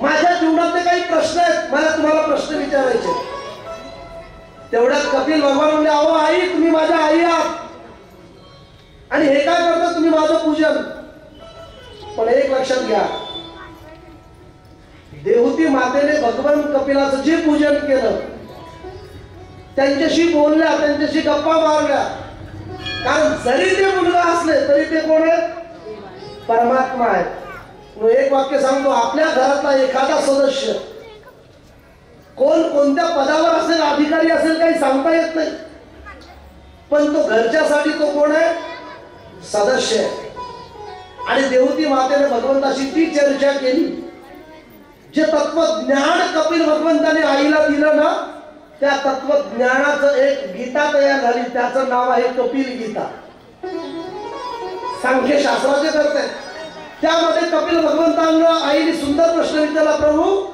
माझ्या जीवनातले काही प्रश्न आहेत मला तुम्हाला प्रश्न विचारायचे तेवढ्यात कपिल भगवान म्हणजे अहो आई तुम्ही माझ्या आई आहात. आणि हे काय करता? तुम्ही माझं पूजन. पण एक लक्षात घ्या. देवती मातेने भगवान कपिलाचं जे पूजन केलं त्यांच्याशी बोलल्या त्यांच्याशी गप्पा मारल्या. कारण जरी ते मुलगा असले तरी ते कोण आहेत? परमात्मा आहेत. मग एक वाक्य सांगतो आपल्या घरातला एखादा सदस्य कोण कोणत्या पदावर असेल अधिकारी असेल काही सांगता येत नाही. पण तो घरच्यासाठी तो कोण आहे? सदस्य आहे. आणि देवती मातेने भगवंताशी ती चर्चा केली जे तत्वज्ञान कपिल भगवंताने आईला दिलं ना त्या तत्वज्ञानाचं एक गीता तयार झाली त्याचं नाव आहे कपिल गीता. सांख्य शास्त्राचे करते त्यामध्ये कपिल भगवंतांना आईने सुंदर प्रश्न विचारला प्रभू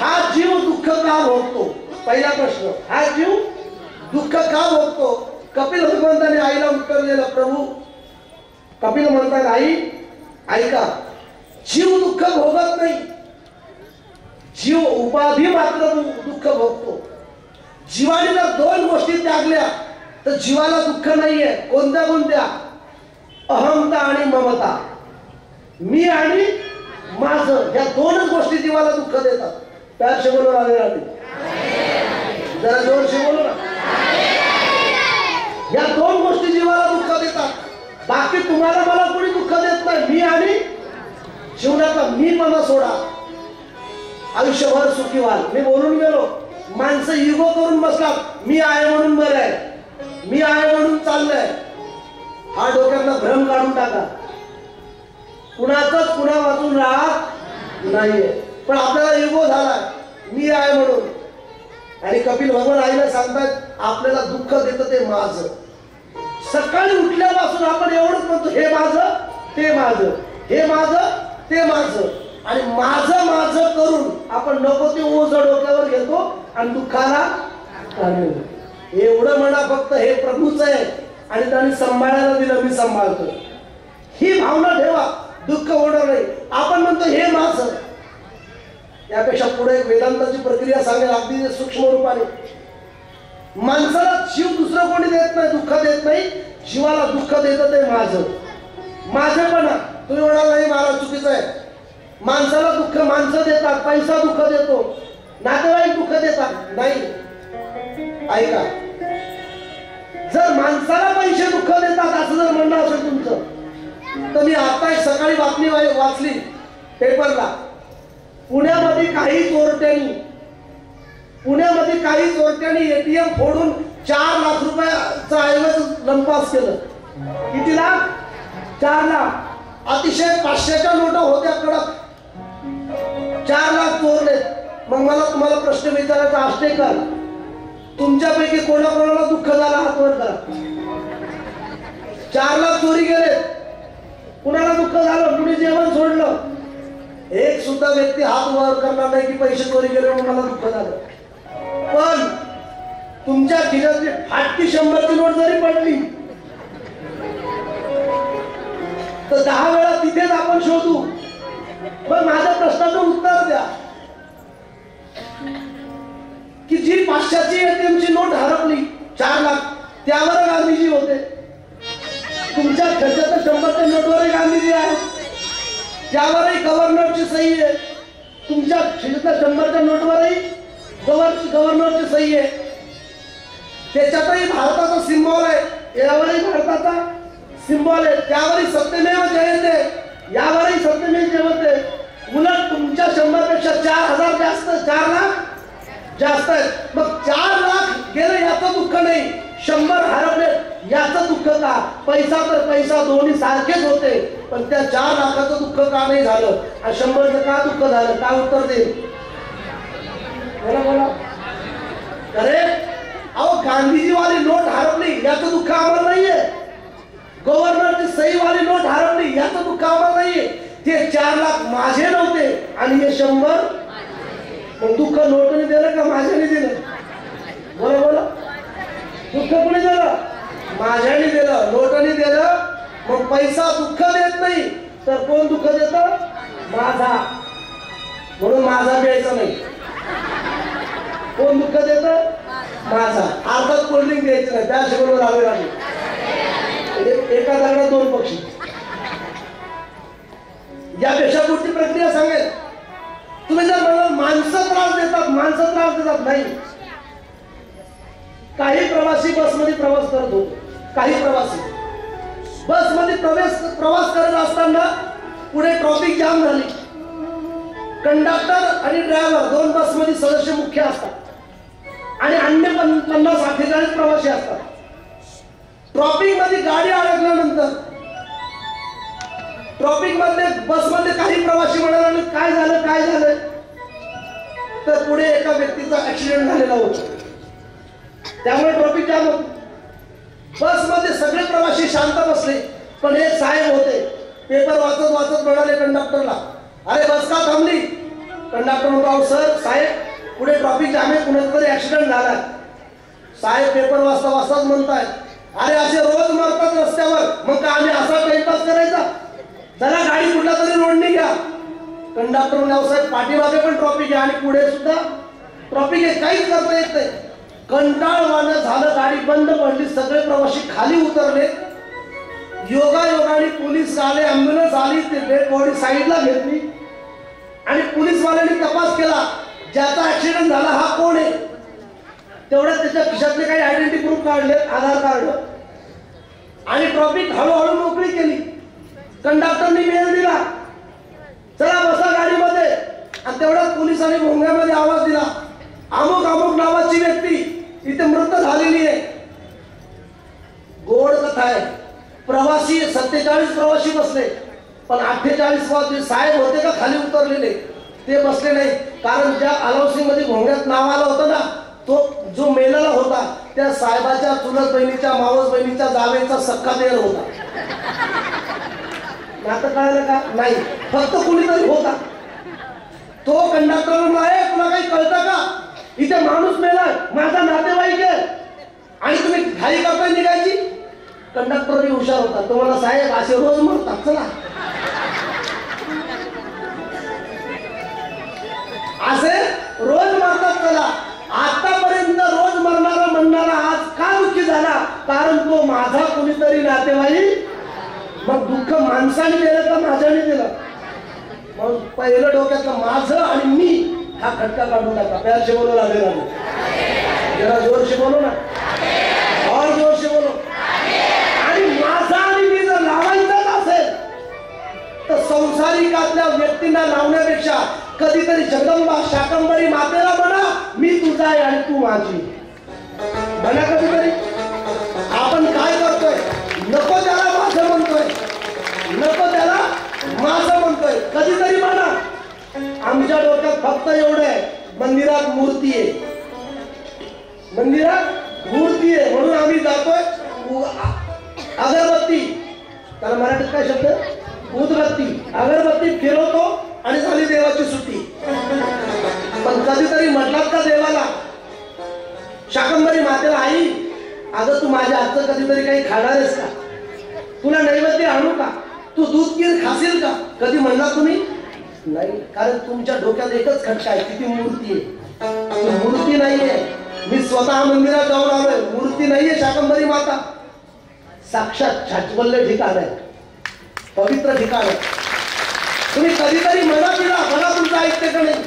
हा जीव दुःख का भोगतो? पहिला प्रश्न हा जीव दुःख का भोगतो? कपिल भगवंताने आईला उत्तर दिलं प्रभू कपिल म्हणतात आई ऐका जीव दुःख भोगत नाही. जीव उपाधी मात्र दुःख भोगतो. जीवाने जर दोन गोष्टी त्यागल्या तर जीवाला दुःख नाहीये. कोणत्या कोणत्या? अहमता आणि ममता. मी आणि माझं या दोनच गोष्टी जीवाला दुःख देतात. त्या शिवलो आले राहते जरा जोर बोलू ना. या दोन गोष्टी जीवाला दुःख देतात. बाकी तुम्हाला मला कोणी दुःख देत नाही. मी आणि जीवनाचा मी मला सोडा. आयुष्यभर सुखी व्हाल मी बोलून गेलो. माणसं इगो करून बसतात. मी आहे म्हणून बरं आहे. मी आहे म्हणून चाललंय. हा डोक्यांना भ्रम काढून टाका. कुणाच कुणा वाचून राहत नाहीये. पण आपल्याला इगो झाला मी आहे म्हणून. आणि कपिल भगवान आईला सांगतात आपल्याला दुःख देतं ते माझं. सकाळी उठल्यापासून आपण एवढंच म्हणतो हे माझं ते माझं. हे माझं ते माझं. आणि माझं माझं करून आपण नको ते ओझ डोक्यावर घेतो आणि दुःखाला काढून एवढं म्हणा फक्त हे प्रभूच आहे. आणि त्यांनी सांभाळायला दिलं मी सांभाळतो. ही भावना ठेवा. दुःख होणार नाही. आपण म्हणतो हे माझं. यापेक्षा पुढे वेदांताची प्रक्रिया सांगेल अगदी सूक्ष्म रूपाने. माणसाला जीव दुसरं कोणी देत नाही दुःख देत नाही. जीवाला दुःख देत ते माझं. माझेपणा. तुम्ही म्हणाल नाही मला चुकीचं आहे. माणसाला दुःख माणसं देतात पैसा दुःख देतो. नातेवाईक दुःख देतात. नाही. ऐका. जर माणसाला पैसे दुःख दुःख देतात असं जर म्हणणं असेल तुमचं तर मी आता सकाळी बातमी वाचली पेपरला. पुण्यामध्ये काही चोरट्यांनी पुण्यामध्ये काही चोरट्यांनी एटीएम फोडून चार लाख रुपयाचा ऐवज लंपास केलं. किती लाख? चार लाख. अतिशय पाचशेच्या नोटा होत्या कडक. चार लाख चोरले. मग मला तुम्हाला प्रश्न विचारायचा आष्टेकर तुमच्यापैकी कोणाकोणाला दुःख झालं हातवर करा चार लाख चोरी गेले कुणाला दुःख झालं? कुणी जेवण सोडलं? एक सुद्धा व्यक्ती हात वर करणार नाही की पैसे चोरी गेले म्हणून मला दुःख झालं. पण तुमच्या खिशातली फाटकी शंभरची नोट जरी पडली तर दहा वेळा तिथेच आपण शोधू. पण माझ्या प्रश्नाचं उत्तर द्या. की जी पाचशेची एटीएमची नोट हरपली चार लाख त्यावर गांधीजी होते. तुमच्या खर्चाच्या शंभरच्या नोटवरही गांधीजी आहे. त्यावरही गव्हर्नरची सही आहे. तुमच्या खिशातल्या शंभरच्या नोटवरही गव्हर गव्हर्नरची सही आहे. त्याच्यातही भारताचा सिम्बॉल आहे. यावरही भारताचा सिम्बॉल आहे. त्यावरही सत्यमेव जयंते यावरही सत्यमेव जयंते उलट तुमच्या शंभरपेक्षा चार हजार जास्त चार लाख जास्त आहेत. मग चार लाख गेले याचं दुःख नाही. शंभर हरवले याचं दुःख का? पैसा तर पैसा दोन्ही सारखेच होते. पण त्या चार लाखाचं दुःख का नाही झालं? आणि शंभरचं का दुःख झालं? काय उत्तर देईल बोला बोला. अरे अहो गांधीजीवाली नोट हरवली याचं दुःख आम्हाला नाहीये. गव्हर्नरची सहीवाली नोट हरवली याचं दुःख आम्हाला नाहीये. ते चार लाख माझे नव्हते आणि हे शंभर पण दुःख नोटने दिलं का माझ्याने दिलं? बोला बोला. दुःख कुणी दिलं? माझ्याने दिलं. नोटने दिलं. मग पैसा दुःख देत नाही तर कोण दुःख देत? माझा. म्हणून माझा द्यायचा नाही. कोण दुःख देत? माझा. अर्थात कोल्ड्रिंक द्यायचं नाही. त्या शिकवून राहावे लागेल एका दगडात दोन पक्षी. यापेक्षा पुढची प्रक्रिया सांगेल तुम्ही जर माणसं त्रास देतात माणसं त्रास देतात नाही. काही प्रवासी बसमध्ये प्रवास करत. होतो काही प्रवासी. बसमध्ये प्रवेश प्रवास करत असताना पुढे ट्रॉफिक जाम झाली. कंडक्टर आणि ड्रायव्हर दोन बसमध्ये सदस्य मुख्य असतात. आणि अन्य पन्नास अठ्ठेचाळीस प्रवासी असतात. ट्रॉफिकमध्ये गाडी अडकल्यानंतर ट्रॉफिकमध्ये बस काय झालं तर पुढे एका व्यक्तीचा ऍक्सिडेंट झालेला होता. त्यामुळे ट्रॉफिक जाम होत. बसमध्ये सगळे प्रवासी शांत बसले पण हे साहेब होते. पेपर वाचत वाचत म्हणाले कंडक्टरला अरे बस का थांबली? कंडक्टर म्हणतो सर साहेब पुढे ट्रॉफिक जाम आहे कुणाचा तरी ऍक्सिडेंट झाला? साहेब पेपर वाचता वाचताच म्हणतायत अरे असे रोज मरतात रस्त्यावर मग का आम्ही असा टाइमपास करायचा? जरा गाडी कुठला तरी रोडने घ्या. कंडक्टर व्यवसाय पाठीमागे पण ट्रॉफी आहे आणि पुढे सुद्धा ट्रॉफी घे काहीच करता येत नाही. कंटाळवानं झालं गाडी बंद पडली सगळे प्रवासी खाली उतरले. योगा योगाने पोलीस आले अँब्युलन्स आली ते डेड बॉडी साईडला घेतली. आणि पोलीसवाल्यांनी तपास केला ज्याचा ऍक्सिडेंट झाला हा कोण आहे? तेवढ्यात त्याच्या खिशातले काही आयडेंटिटी प्रूफ काढले आधार कार्ड. आणि ट्रॉफिक हळूहळू मोकळी केली. कंडक्टरनी मेल दिला. चला बसा गाडीमध्ये. आणि तेवढ्यात पोलिसांनी भोंग्यामध्ये आवाज दिला. अमुक अमुक नावाची व्यक्ती इथे मृत झालेली आहे. गोड कथा आहे. प्रवासी सत्तेचाळीस प्रवासी बसले. पण अठ्ठेचाळीस साहेब होते का खाली उतरलेले? ते बसले नाही. कारण ज्या अलाउसिंगमध्ये भोंग्यात नाव आलं होतं ना तो जो मेलेला होता त्या साहेबाच्या चुलत बहिणीच्या मावस बहिणीच्या जावेचा सख्खा देर होता. नातं कळालं का? नाही. फक्त कुणीतरी होता. तो कंडक्टर आहे. तुला काही कळतं का? इथे माणूस मेलाय. माझा नातेवाईक आहे. आणि तुम्ही घाई करताय निघायची? कंडक्टर हुशार होता. तो मला साहेब असे रोज म्हणतात. चला. असे रोज मारतात चला. आतापर्यंत रोज मरणारा म्हणणारा आज का दुःखी झाला? कारण तो माझा कुणीतरी नातेवाईक मग दुःख माणसाने दिलं का माझ्याने दिलं मग पहिलं डोक्यात माझं आणि मी हा खटका काढून टाका. प्यारशे बोलू लागले जरा जोरशी बोलो ना. और जोरशी बोलो. आणि माझा आणि मी जर लावायचाच असेल तर संसारिकातल्या व्यक्तींना लावण्यापेक्षा कधीतरी जगंबा शाकंबरी मातेला म्हणा मी तुझा आहे आणि तू माझी. म्हणा कधीतरी. आपण काय करतोय? नको त्याला माझं नको त्याला. माझं म्हणतोय. कधीतरी म्हणा. आमच्या डोक्यात फक्त एवढं आहे मंदिरात मूर्ती आहे. मंदिरात मूर्ती आहे म्हणून आम्ही जातोय. अगरबत्ती. त्याला मराठीत काय शब्द? उदबत्ती. अगरबत्ती फिरवतो आणि झाली देवाची सुट्टी. पण कधीतरी म्हटलात का देवाला? शाकंबरी मातेला आई अगं तू माझ्या हातचं कधीतरी काही खाणार आहेस का? तुला नैवेद्य आणू का? तू दूध पीर खाशील का? कधी म्हणला तुम्ही? नाही कारण तुमच्या डोक्यात एकच खटका आहे किती मूर्ती आहे. मूर्ती नाहीये. मी स्वतः मंदिरात जाऊन आलोय. मूर्ती नाहीये शाकंबरी माता. साक्षात छाचवल्ले ठिकाण आहे. पवित्र ठिकाण आहे. तुम्ही कधीतरी म्हणा तिला म्हणा तुमचं ऐकते का नाही?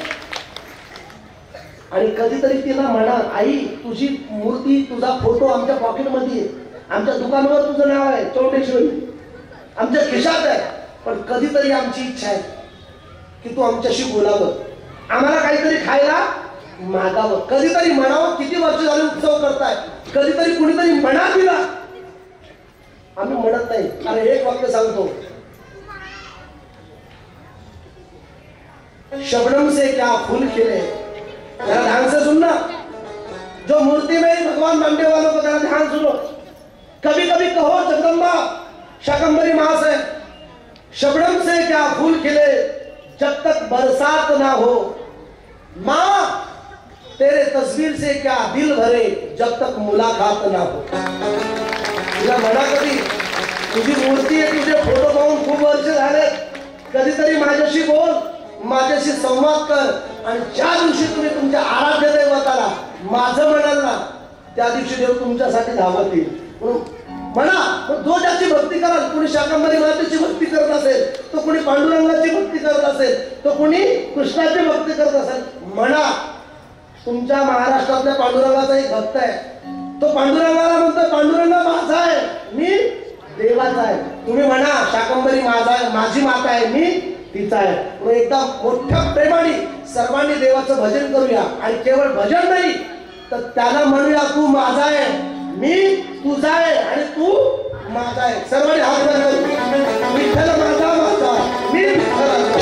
आणि कधीतरी तिला म्हणा आई तुझी मूर्ती तुझा फोटो आमच्या पॉकेटमध्ये आहे. आमच्या दुकानावर तुझं नाव आहे चौंडेश्वरी. आमच्या खिशात आहे. पण कधीतरी आमची इच्छा आहे की तू आमच्याशी बोलावं. आम्हाला काहीतरी खायला मागावं. कधीतरी म्हणावं किती वर्ष झाले उत्सव करताय? कधीतरी कुणीतरी म्हणा दिला आम्ही म्हणत नाही. अरे एक वाक्य सांगतो. शबनम से क्या फूल खिले? जरा ध्यान से सुनना जो मूर्ति में भगवान मानने वालों को जरा ध्यान सुनो. कभी कभी कहो जगदम्बा शाकंबरी मास है शबड़म से क्या फूल खिले जब तक बरसात ना हो? माँ तेरे तस्वीर से क्या दिल भरे जब तक मुलाकात ना हो? तिला म्हणा कधी तुझी मूर्ती आहे तुझे फोटो पाहून खूप वर्ष झाले. कधीतरी माझ्याशी बोल माझ्याशी संवाद कर. आणि ज्या दिवशी तुम्ही तुमच्या आराध्य दैवताला माझं म्हणाल ना त्या दिवशी देव तुमच्यासाठी धावत येईल म्हणून म्हणा मग जो ज्याची भक्ती कराल कोणी शाकंबरी मातेची भक्ती करत असेल तो कोणी पांडुरंगाची भक्ती करत असेल तो कोणी कृष्णाची भक्ती करत असेल म्हणा तुमच्या महाराष्ट्रातल्या पांडुरंगाचा एक भक्त आहे. तो पांडुरंगाला म्हणतो पांडुरंगा माझा आहे मी देवाचा आहे. तुम्ही म्हणा शाकंबरी माझा आहे माझी माता आहे मी तिचा आहे. मग एकदा मोठ्या प्रेमाने सर्वांनी देवाचं भजन करूया. आणि केवळ भजन नाही तर त्याला म्हणूया तू माझा आहे मी तुझा आहे आणि तू माझा आहे. सर्वांनी हात विठ्ठल माझा माझा. मी विठ्ठल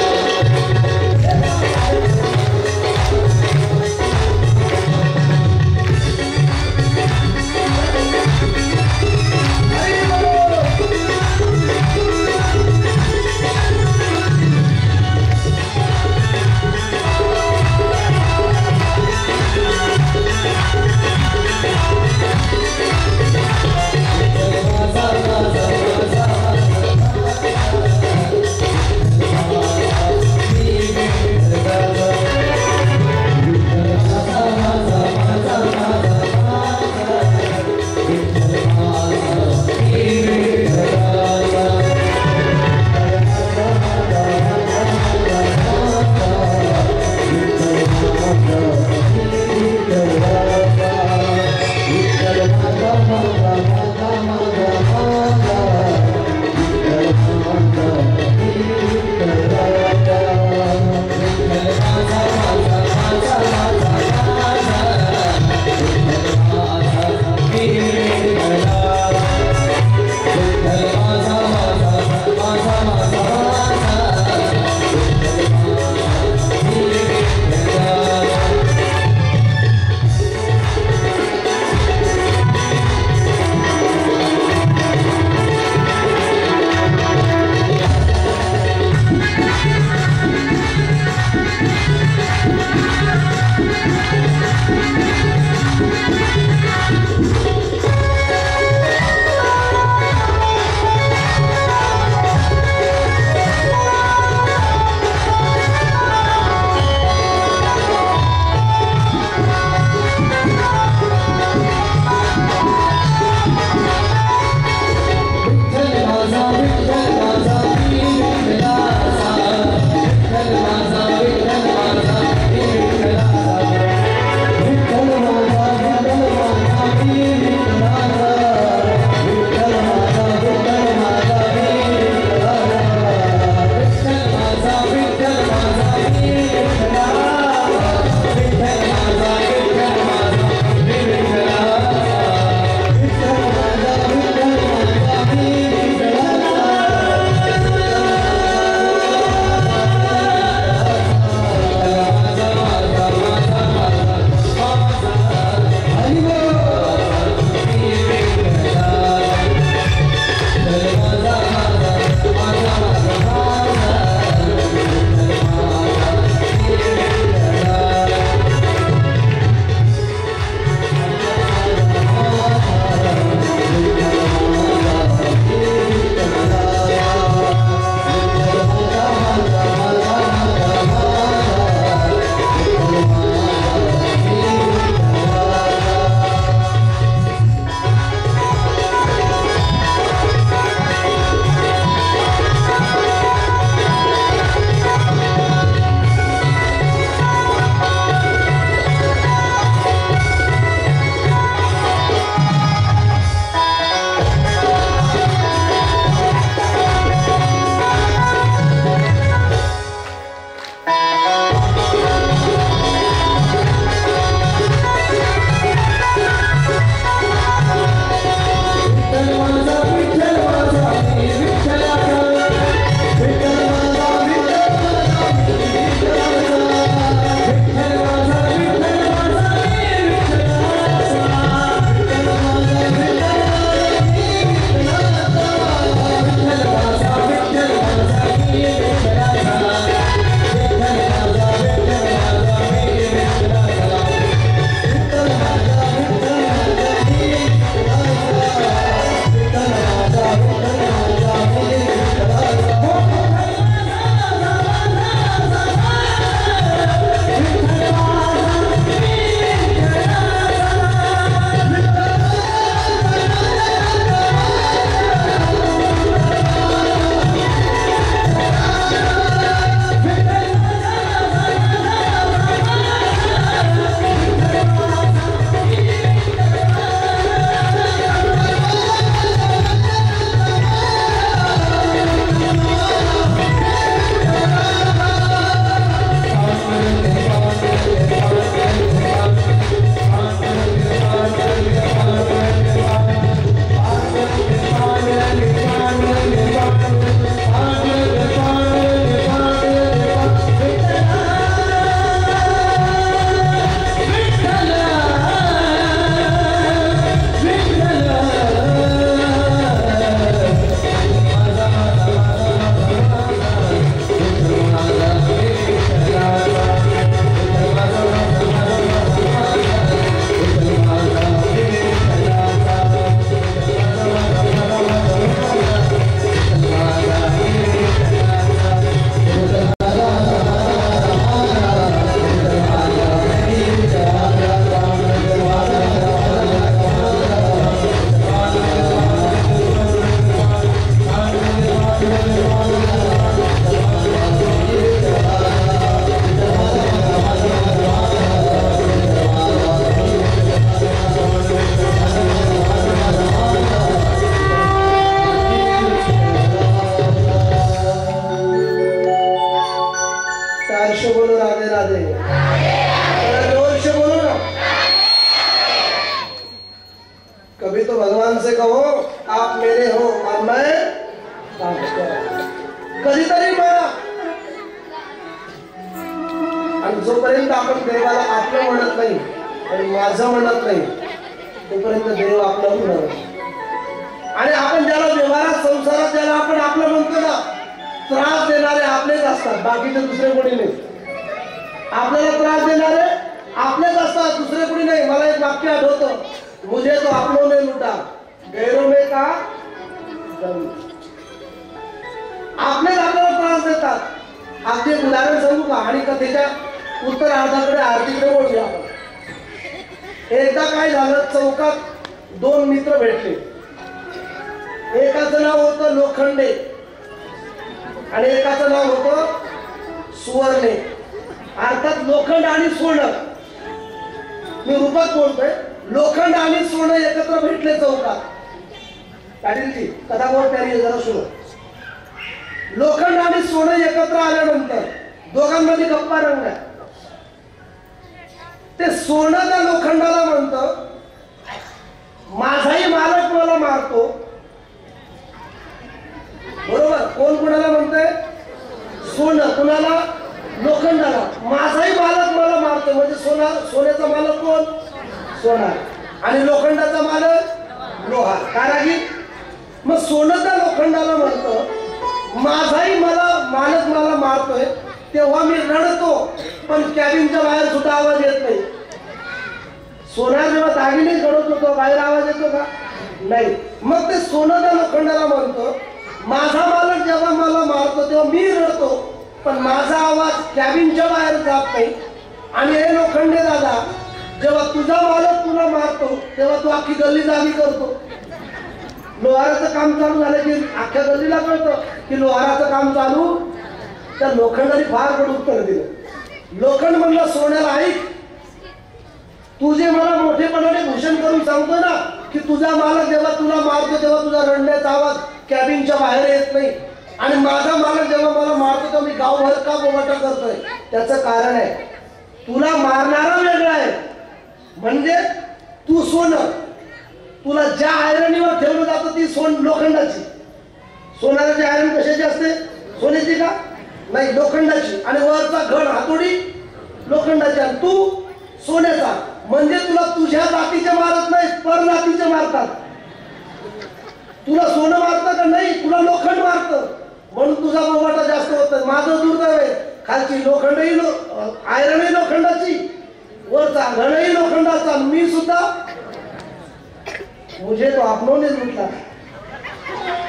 मी मुझे तो आपणोने लुटला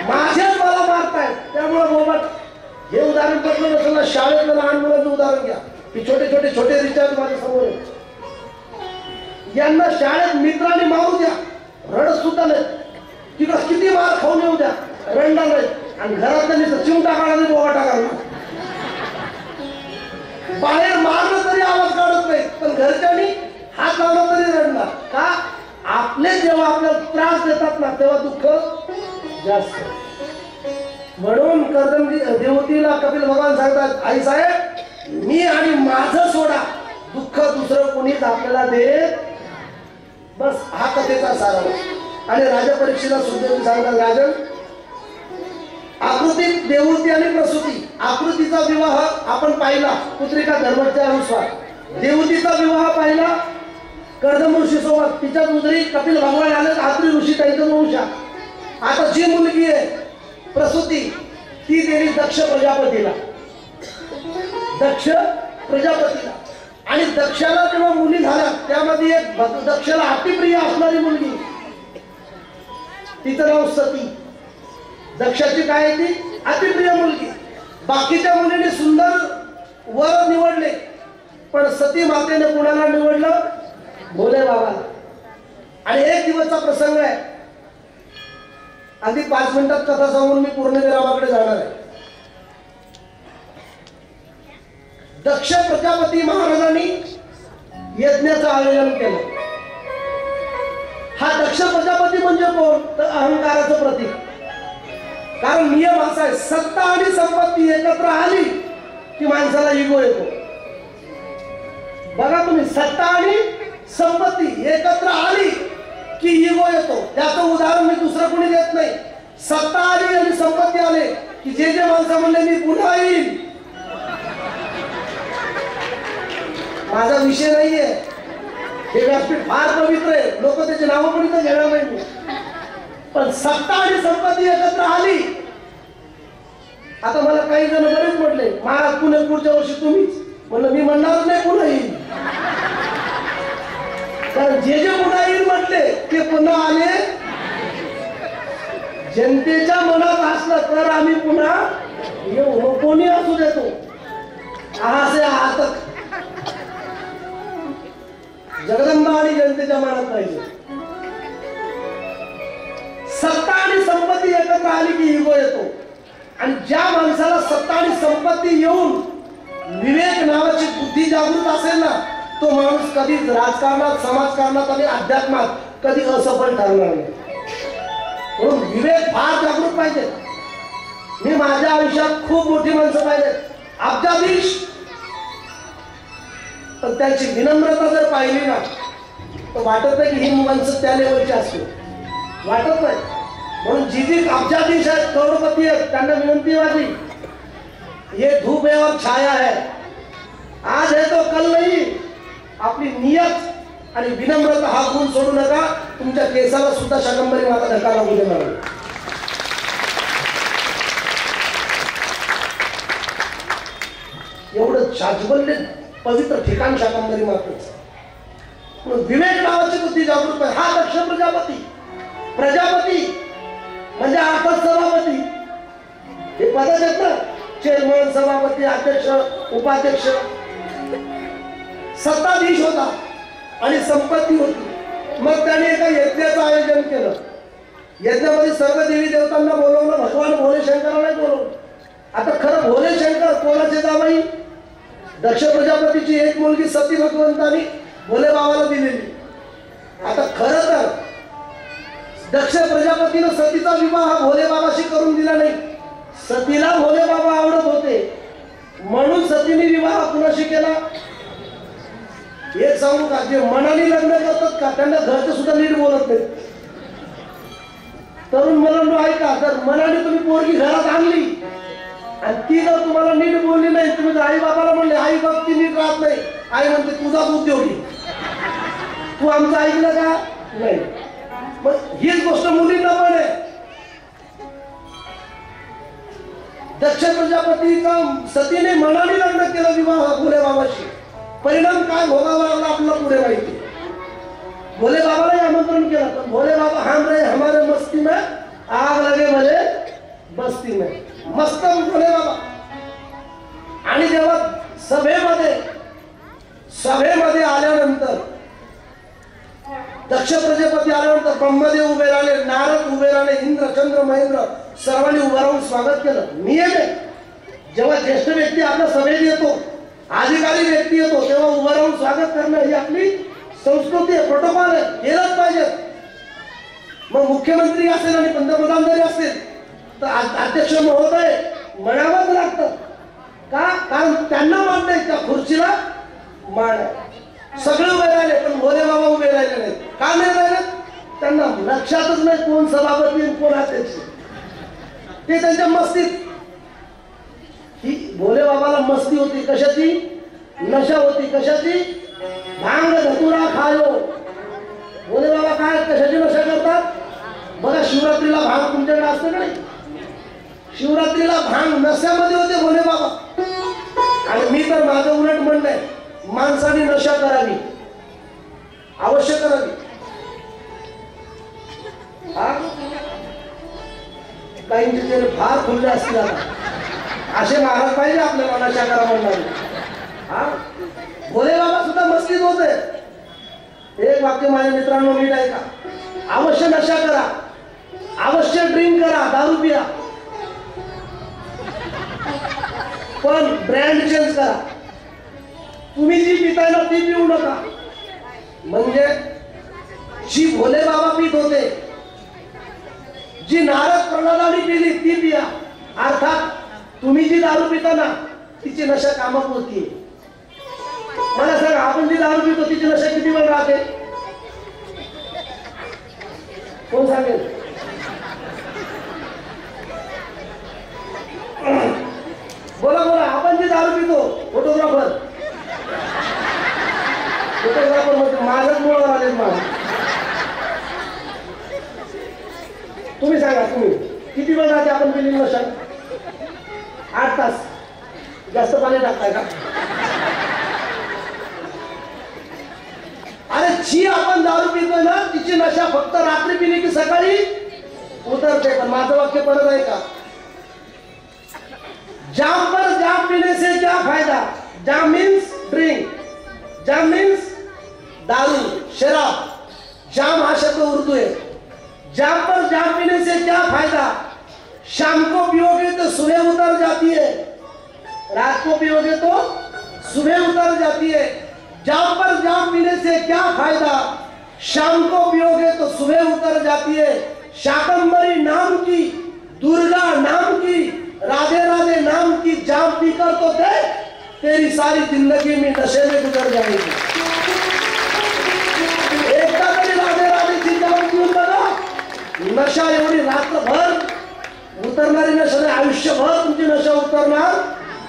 माझेच मला मारतायत त्यामुळे बोबट हे उदाहरण पडलं नसेल ना शाळेतलं लहान मुलांचं उदाहरण घ्या. की छोटे छोटे छोटे रिचार्ज माझ्यासमोर यांना शाळेत मित्रांनी मारू द्या. रडत सुद्धा नाही. तिकडं किती मार खाऊन येऊ द्या. रडणार नाही. आणि घरातल्या नुसतं चिमटा काढा नाही बोबाटा काढला बाहेर मारलं तरी आवाज काढत नाही. पण घरच्यांनी हात लावला तरी रडणार. का? आपले जेव्हा आपल्याला त्रास देतात ना तेव्हा दुःख जास्त. म्हणून कर्दमजी देवतीला कपिल भगवान सांगतात आई साहेब मी आणि माझं सोडा. दुःख दुसरं कोणीच आपल्याला देत बस हा कथेचा सारा आणि राजा परीक्षेला सुद्धा सांगतात राजन आकृतीत देवृती आणि प्रसूती आकृतीचा विवाह आपण पाहिला. पुत्रिका धर्मच्या अनुसार देवतीचा विवाह पाहिला कर्दम ऋषी सोबत तिच्या उदरी कपिल भगवान आले आत्री ऋषी त्यांचं वंशा आता जी मुलगी आहे प्रसूती ती दिली दक्ष प्रजापतीला. दक्ष प्रजापतीला. आणि दक्षाला जेव्हा मुली झाल्या त्यामध्ये एक दक्षाला अतिप्रिय असणारी मुलगी. तिचं नाव सती. दक्षाची काय आहे ती? अतिप्रिय मुलगी. बाकीच्या मुलीने सुंदर वर निवडले. पण सती मातेने कुणाला निवडलं. भोले बाबाला आणि एक दिवसचा प्रसंग आहे. अगदी पाच मिनिटात कथा सांगून मी पूर्णविरामाकडे जाणार आहे. दक्ष प्रजापती महाराजांनी यज्ञाचं आयोजन केलं. हा दक्ष प्रजापती म्हणजे कोण? तर अहंकाराचं प्रतीक. कारण नियम असा आहे सत्ता आणि संपत्ती एकत्र आली की माणसाला इगो येतो. बघा तुम्ही सत्ता आणि संपत्ती एकत्र आली की इगो येतो. याचं उदाहरण मी दुसरं कोणी देत नाही. सत्ता आली आणि संपत्ती आले की जे जे माणसं म्हणले मी पुन्हा येईल माझा विषय नाहीये. हे व्यासपीठ फार पवित्र आहे. लोक त्याची नावं पण इथं घेणार नाही. पण सत्ता आणि संपत्ती एकत्र आली. आता मला काही जण बरेच म्हटले महाराज पुणे पुढच्या वर्षी तुम्हीच. म्हणलं मी म्हणणारच नाही पुन्हा येईल कारण जे जे पुन्हा येईल म्हटले ते पुन्हा आले. जनतेच्या मनात असलं तर आम्ही पुन्हा येऊ कोणी असू देतो. असे आहात. जगदंबा आणि जनतेच्या मनात पाहिजे. सत्ता आणि संपत्ती एकत्र आली की इगो येतो. आणि ज्या माणसाला सत्ता आणि संपत्ती येऊन विवेक नावाची बुद्धी जागृत असेल ना तो माणूस कधीच राजकारणात समाजकारणात आणि अध्यात्मात कधी असफल ठरणार नाही. म्हणून विवेक फार जागृत पाहिजे. मी माझ्या आयुष्यात खूप मोठी माणसं पाहिजे अब्दाधीश पण त्यांची विनम्रता जर पाहिली ना तर वाटत नाही की ही माणसं त्या लेवलची असतील. वाटत नाही. म्हणून जी जी अब्जाधीश आहेत करोडपती आहेत त्यांना विनंती माझी. ये धूप है और छाया है आज है तो कल नहीं. आपली नियत आणि विनम्रता हा गुण सोडू नका. तुमच्या केसाला सुद्धा शाकंबरी माता धक्का लागू देणार एवढं शाजबल्य पवित्र ठिकाण शाकंबरी मातेचं. विवेक नावाची बुद्धी जागृत आहे. हा दक्ष प्रजापती. प्रजापती म्हणजे अर्थात सभापती. हे पदाच आहेत ना. चेअरमन सभापती अध्यक्ष उपाध्यक्ष. सत्ताधीश होता आणि संपत्ती होती. मग त्याने एका यज्ञाचं आयोजन केलं. यज्ञामध्ये सर्व देवी देवतांना बोलवलं भगवान भोले शंकराला बोलवलं. आता खरं भोले शंकर कोणाचे जामाई दक्ष प्रजापतीची एक मुलगी सती भगवंतानी भोले बाबाला दिलेली. आता खरं तर दक्ष प्रजापतीनं सतीचा विवाह हा भोले बाबाशी करून दिला नाही. सतीला भोले बाबा आवडत होते. म्हणून सतीने विवाह कुणाशी केला? एक सांगू का जे मनाने लग्न करतात का त्यांना घरचे सुद्धा नीट बोलत नाही तरुण मुलांना ऐका जर मनाने तुम्ही पोरगी घरात आणली आणि ती जर तुम्हाला नीट बोलली नाही तुम्ही जर आई बाबाला म्हणले आई बाप ती नीट राहत नाही. आई म्हणते तुझाच उद्योग. तू आमचं ऐकलं का? नाही. मग हीच गोष्ट मुलींना पण आहे. दक्ष प्रजापतीचा सतीने मनाने लग्न केलं विवाह फुले बाबाशी. परिणाम काय भोगावा लागला आपल्याला पुढे माहिती भोले बाबाला आमंत्रण केलं पण भोले बाबा हम रे हमारे मस्ती में आग लगे भले बस्ती में. मस्त भोले बाबा. आणि जेव्हा सभेमध्ये सभेमध्ये आल्यानंतर दक्ष प्रजापती आल्यानंतर ब्रह्मदेव उभे राहिले नारद उभे राहिले इंद्र चंद्र महेंद्र सर्वांनी उभं राहून स्वागत केलं. नियम आहे जेव्हा ज्येष्ठ व्यक्ती आपल्या सभेत येतो अधिकारी व्यक्ती येतो तेव्हा उभं राहून स्वागत करणं ही आपली संस्कृती आहे प्रोटोकॉल आहे केलंच पाहिजे. मग मुख्यमंत्री असेल आणि पंतप्रधान जरी असतील तर अध्यक्ष महोदय म्हणावंच लागतं. का? कारण त्यांना मान नाही त्या खुर्चीला मान आहे. सगळे उभे राहिले पण मोरे बाबा उभे राहिले नाहीत. का नाही राहिले? त्यांना लक्षातच नाही कोण सभापती कोण अध्यक्ष. ते त्यांच्या मस्तीत ही भोले बाबाला मस्ती होती कशाची? नशा होती कशाची? भांग धतुरा खायो. भोले बाबा काय कशाची नशा करतात? बघा शिवरात्रीला भांग तुमच्याकडे असते का नाही? शिवरात्रीला भांग नश्यामध्ये होते भोले बाबा. आणि मी तर माझं उलट म्हणणं आहे माणसाने नशा करावी. अवश्य करावी. काहींचे चेहरे फार खुल्ले असतील आता. असे महाराज पाहिजे आपल्याला नशा करा म्हणणार हा? भोले बाबा सुद्धा मस्तीत होते. एक वाक्य माझ्या मित्रांनो नीट ऐका अवश्य नशा करा. अवश्य ड्रिंक करा दारू पिया. पण ब्रँड चेंज करा. तुम्ही जी पिताय ना ती पिऊ नका. म्हणजे जी भोले बाबा पित होते जी नारद प्रणाली पिली ती पिया. अर्थात तुम्ही जी दारू पिता ना तिची नशा कामापुरती होती. मला सांगा आपण जी दारू पितो तिची नशा किती वेळ राहते? कोण सांगेल? बोला बोला आपण जे दारू पितो फोटोग्राफर फोटोग्राफर म्हणजे माझ्याच मुळ आले माझ. तुम्ही सांगा तुम्ही. किती वेळ राहते आपण पिलेली नशा? आठ तास. जास्त पाणी टाकताय का? अरे छी आपण दारू पितोय ना तिची नशा फक्त रात्री पिली की सकाळी उतरते पण माझं वाक्य परत आहे का? जाम पर जाम पिने से क्या फायदा? जाम मीन्स ड्रिंक जाम मीन्स दारू शराब. जाम हा शब्द उर्दू आहे. जाम पर जाम पिने से क्या फायदा? शाम को पियोगे तो सुबह उतर जाती है। रात को पियोगे तो सुबह उतर जाती है। जाम पर जाम पीने से क्या फ़ायदा? शाम को पियोगे तो सुबह उतर जाती है। शाकंबरी नाम की, दुर्गा नाम की, राधे राधे नाम की जाम पीकर तो दे तेरी सारी ज़िंदगी में नशे में गुजर जाएगी। तरी राधे राधेची जाम पिऊन बघा नशा एवढी रात्रभर उतरणारी नशा नाही आयुष्यभर तुमची नशा उतरणार.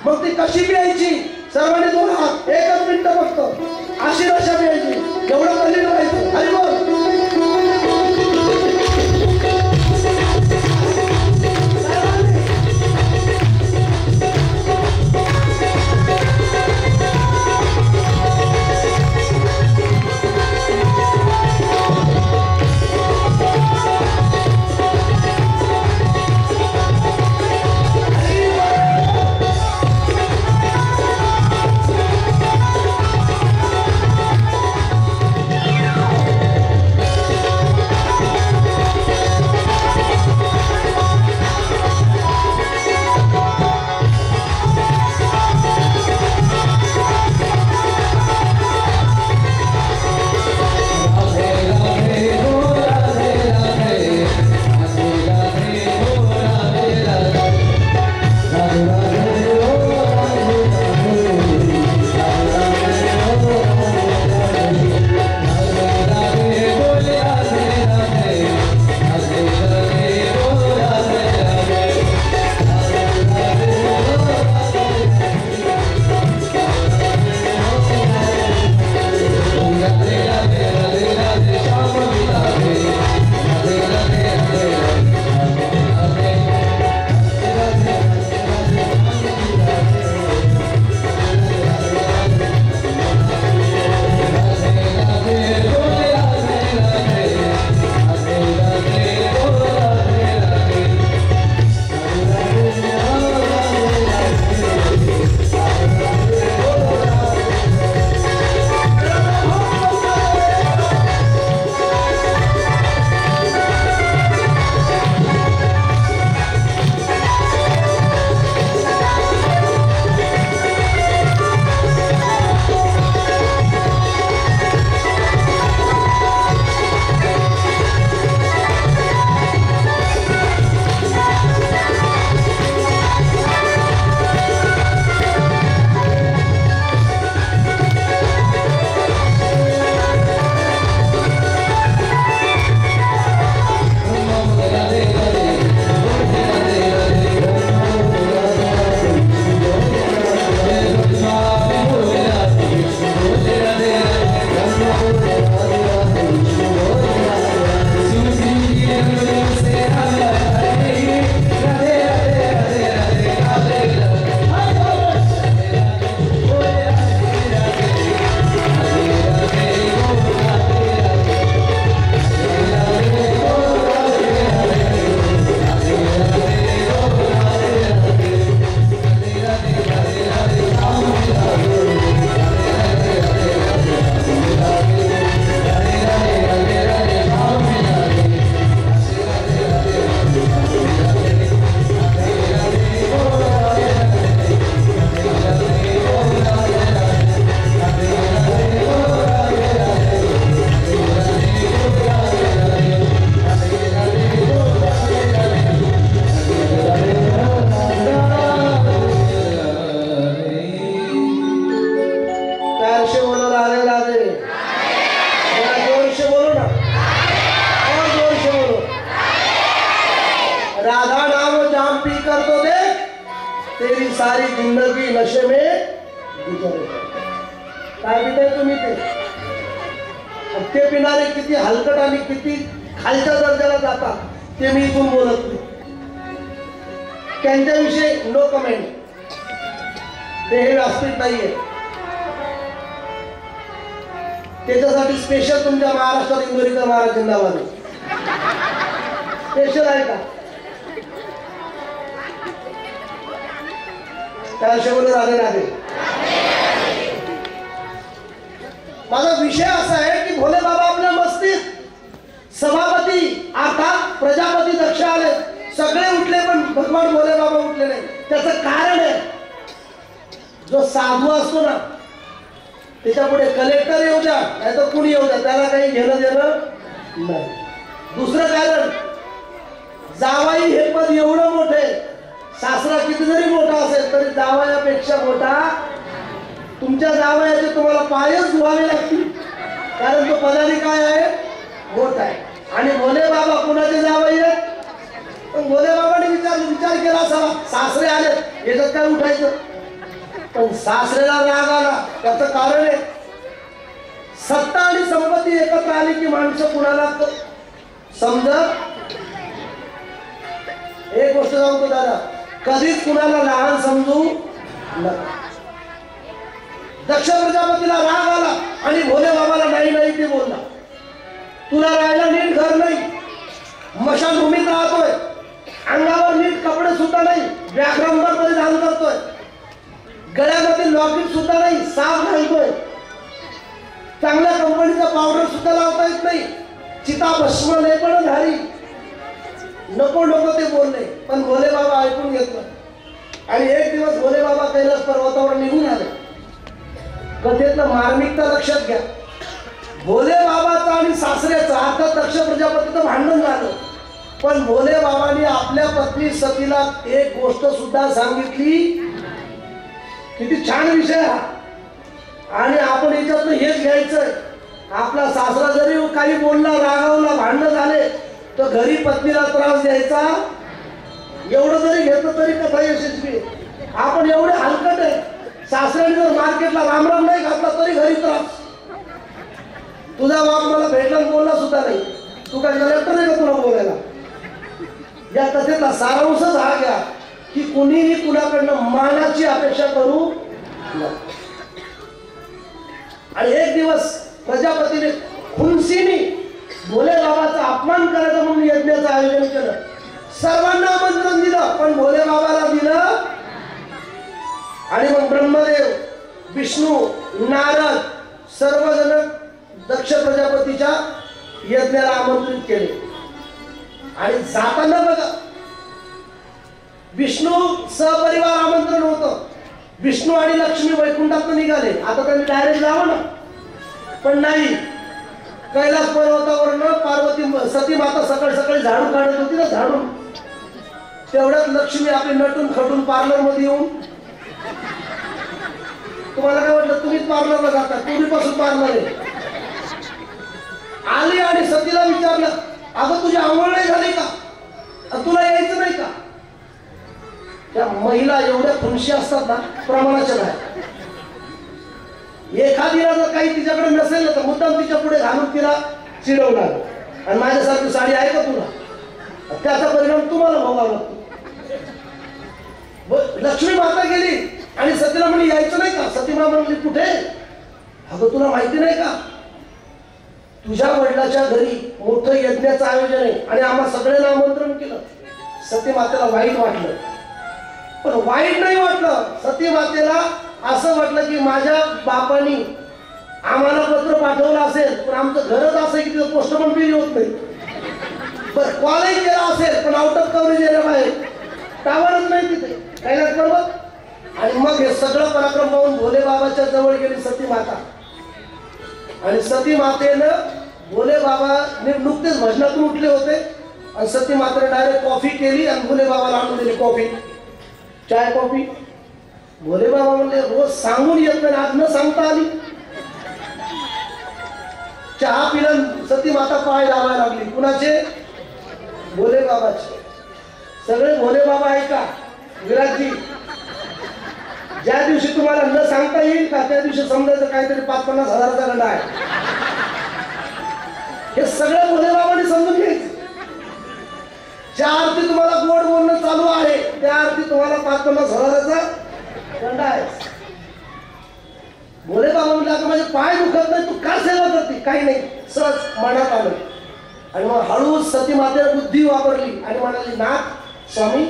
मग ती कशी प्यायची सर्वांनी दोन हात एकच मिनिट फक्त. अशी नशा प्यायची एवढं कधी राहायचं अरे बोल ते बोलले पण भोले बाबा ऐकून घेतलं. आणि एक दिवस भोले बाबा कैलास पर्वतावर निघून आले. कथेतलं मार्मिकता लक्षात घ्या. भोले बाबाचं आणि सासऱ्याचं आता दक्ष प्रजापतीचं भांडण झालं. पण भोले बाबांनी आपल्या पत्नी सतीला एक गोष्ट सुद्धा सांगितली. किती छान विषय हा. आणि आपण याच्यातनं हेच घ्यायचंय. आपला सासरा जरी काही बोलला रागावला भांडण झाले तो घरी पत्नीला त्रास द्यायचा? एवढं जरी घेतलं तरी कथा यशस्वी आपण एवढे हलकट आहे सासऱ्याने जर मार्केटला रामराम नाही घातला तरी घरी त्रास. तुझा बाप मला भेटला बोलला सुद्धा नाही. तू काय कलेक्टर नाही का तुला बोलायला? या कथेचा सारांशच हा घ्या की कुणीही कुणाकडनं मानाची अपेक्षा करू आणि एक दिवस प्रजापतीने खुनसीने भोले बाबाचा अपमान करायचा म्हणून यज्ञाचं आयोजन केलं. सर्वांना आमंत्रण दिलं पण भोले बाबाला दिलं आणि मग ब्रह्मदेव विष्णू नारद सर्वजण दक्ष प्रजापतीच्या यज्ञाला आमंत्रित केले. आणि जाताना बघा विष्णू सहपरिवार आमंत्रण होतं. विष्णू आणि लक्ष्मी वैकुंठात निघाले. आता त्यांनी डायरेक्ट जावं ना. पण नाही. कैलास पर्वतावरनं पार्वती सती माता सकाळी सकाळी झाडू काढत होती ना झाडून तेवढ्यात लक्ष्मी आपली नटून खटून पार्लरमध्ये येऊन तुम्हाला काय वाटलं तुम्हीच पार्लरला जाता पूर्वीपासून पार्लर आहे. आली आणि सतीला विचारलं अगं तुझी आंघोळ नाही झाली का? अ, तुला यायचं नाही का? त्या महिला एवढ्या खुनशी असतात ना प्रमाणाच्या नाही एखादीला जर काही तिच्याकडे नसेल ना तर मुद्दाम तिच्या पुढे घालून तिला चिडवणार. आणि माझ्यासारखी साडी आहे का तुला? त्याचा परिणाम तुम्हाला भोगावा लागतो. लक्ष्मी माता गेली आणि सतीला म्हणे यायचं नाही का? सतीमा म्हणली कुठे? अगं तुला माहिती नाही का? तुझ्या वडिलाच्या घरी मोठं यज्ञाचं आयोजन आहे आणि आम्हा सगळ्यांना आमंत्रण केलं. सती मातेला वाईट वाटलं. पण वाईट नाही वाटलं. सती मातेला असं वाटलं की माझ्या बापानी आम्हाला पत्र पाठवलं असेल पण आमचं घरच असं की तिथं पोस्टमन बिल होत नाही. बर कॉलेज केला असेल पण आउट ऑफ कव्हरेज एरिया बाहेर. टावरच नाही तिथे. कैलास पर्वत आणि मग हे सगळं पराक्रम पाहून भोले बाबाच्या जवळ गेली सती माता. आणि सती मातेनं भोले बाबा नुकतेच भजनातून उठले होते. आणि सती मातेने डायरेक्ट कॉफी केली आणि भोले बाबाला आणून दिली कॉफी चाय कॉफी भोले बाबा म्हणले रोज सांगून येत नाही आज न सांगता आली. चहा पिलं सती माता पाय लावायला लागली. कुणाचे? भोले बाबाचे. सगळे भोले बाबा ऐका विराजी ज्या दिवशी तुम्हाला न सांगता येईल का त्या दिवशी समजायचं काहीतरी पाच पन्नास हजाराचा गंडा आहे. हे सगळं भोले बाबांनी समजून घ्यायचं. ज्या अर्थी तुम्हाला गोड बोलणं चालू आहे त्या अर्थी तुम्हाला पाच पन्नास हजाराचा गंडा भोले बाबा म्हटलं आता माझे पाय दुखत नाही तू का सेवा करते? काही नाही. सहज मनात आलं. आणि मग हळू सती मातेने बुद्धी वापरली आणि म्हणाली नाथ स्वामी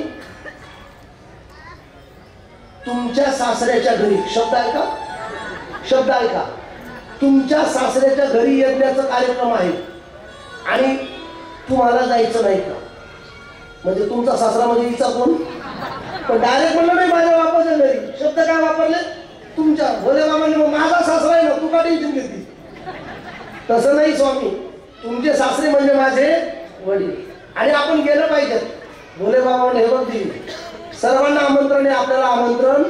तुमच्या सासऱ्याच्या घरी शब्द आहे का? शब्द आहे का? तुमच्या सासऱ्याच्या घरी यज्ञाचा कार्यक्रम आहे आणि तुम्हाला जायचं नाही का? म्हणजे तुमचा सासरा म्हणजे हिचा कोण? पण डायरेक्ट म्हणलं नाही माझ्या बापाच्या घरी शब्द काय वापरले? तुमच्या भोले बाबांनी मग माझा सासरा आहे ना तू का टेन्शन घेतली तसं नाही स्वामी. तुमचे सासरे म्हणजे माझे वडील. आणि आपण गेलं पाहिजे. भोले बाबा हे बघ दिली. सर्वांना आमंत्रण आहे आपल्याला आमंत्रण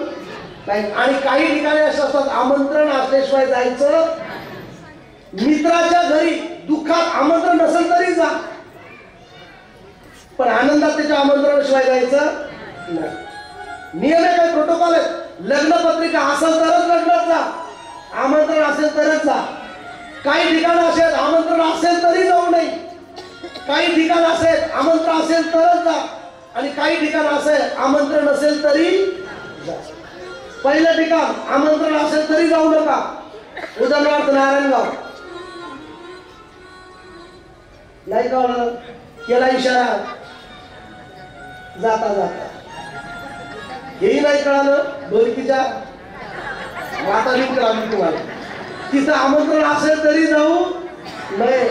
नाही. आणि काही ठिकाणी असं असतात आमंत्रण असल्याशिवाय जायचं मित्राच्या घरी दुःखात आमंत्रण नसेल तरी जा. पण आनंदात त्याच्या आमंत्रणाशिवाय जायचं नाही. नियम आहे काय? प्रोटोकॉल आहे. लग्न पत्रिका असेल तरच लग्नात जा आमंत्रण असेल तरच जा. काही ठिकाण असेल आमंत्रण असेल तरी जाऊ नये. काही ठिकाण असेल आमंत्रण असेल तरच जा. आणि काही ठिकाण असेल आमंत्रण असेल तरी जा. पहिलं ठिकाण आमंत्रण असेल तरी जाऊ नका. उदाहरणार्थ नारायणगाव. नाही का केला इशारा? जाता जाता. हेही नाही कळालं ढोलकीच्या वातावरण आम्ही तुम्हाला. तिथं आमंत्रण असेल तरी जाऊ नये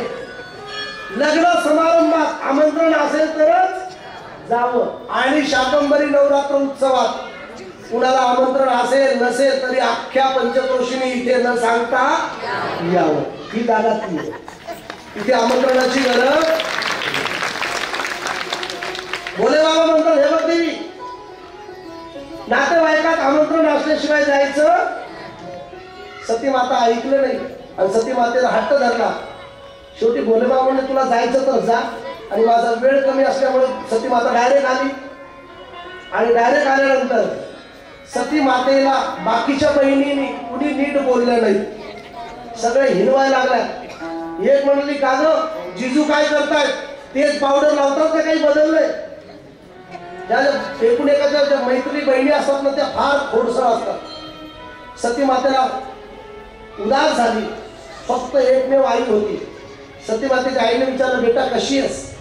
लग्न समारंभात आमंत्रण असेल तरच जावं. आणि शाकंबरी नवरात्र उत्सवात कुणाला आमंत्रण असेल नसेल तरी अख्ख्या पंचक्रोशीने इथे न सांगता यावं. ही जागा ती इथे आमंत्रणाची गरज. भोले बाबा म्हणतात हे बघ देवी नातेवाईकात आमंत्रण असल्याशिवाय जायचं. सती माता ऐकलं नाही. आणि सती मातेचा हट्ट धरला. शेवटी भोले तुला जायचं तर जा. आणि माझा वेळ कमी असल्यामुळे सती माता डायरेक्ट आली. आणि डायरेक्ट आल्यानंतर सती मातेला बाकीच्या बहिणींनी कुणी नीट बोलल्या नाही. सगळे हिनवाय लागल्या एक म्हणली का ग जिजू काय करतायत? तेच पावडर लावतात का? काही बदललंय? ज्या ज्या एकूण एकाच्या ज्या मैत्री बहिणी असतात ना त्या फार खोडसळ असतात. सती मातेला उदास झाली. फक्त एकमेव आई होती. सती मातेच्या आईने विचारलं बेटा कशी आहेस?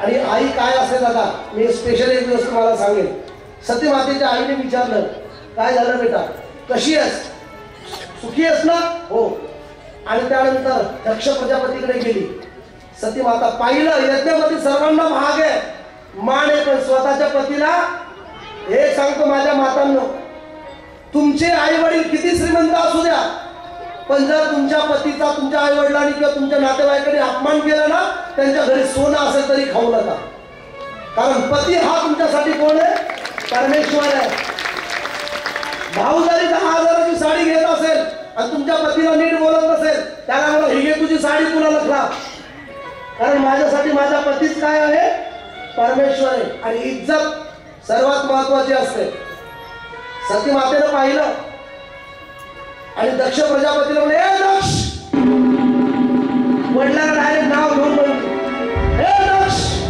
आणि आई काय असेल दादा मी स्पेशल एक दिवस तुम्हाला सांगेन. सती मातेच्या आईने विचारलं काय झालं बेटा? कशी आहेस? सुखी आहेस ना? हो. आणि त्यानंतर दक्ष प्रजापतीकडे गेली. सती माता पाहिलं यज्ञपती सर्वांना भाग आहे. मान आहे पण स्वतःच्या पतीला हे सांगतो माझ्या मातांनो तुमचे आई वडील किती श्रीमंत असू द्या पण जर तुमच्या पतीचा तुमच्या आई वडिलांनी किंवा तुमच्या नातेवाईकांनी अपमान केला ना त्यांच्या घरी सोनं असेल तरी खाऊ नका. कारण पती हा तुमच्यासाठी कोण आहे? परमेश्वर आहे. भाऊ जरी दहा हजाराची साडी घेत असेल आणि तुमच्या पतीला नीट बोलत नसेल त्याला म्हणा ही घे तुझी साडी तुला लखला कारण माझ्यासाठी माझा पतीच काय आहे? परमेश्वर आहे आणि इज्जत सर्वात महत्वाची असते. सती मातेनं पाहिलं. आणि दक्ष प्रजापतीला म्हणे दक्ष! वडिलांना डायरेक्ट नाव घेऊन म्हणते हे दक्ष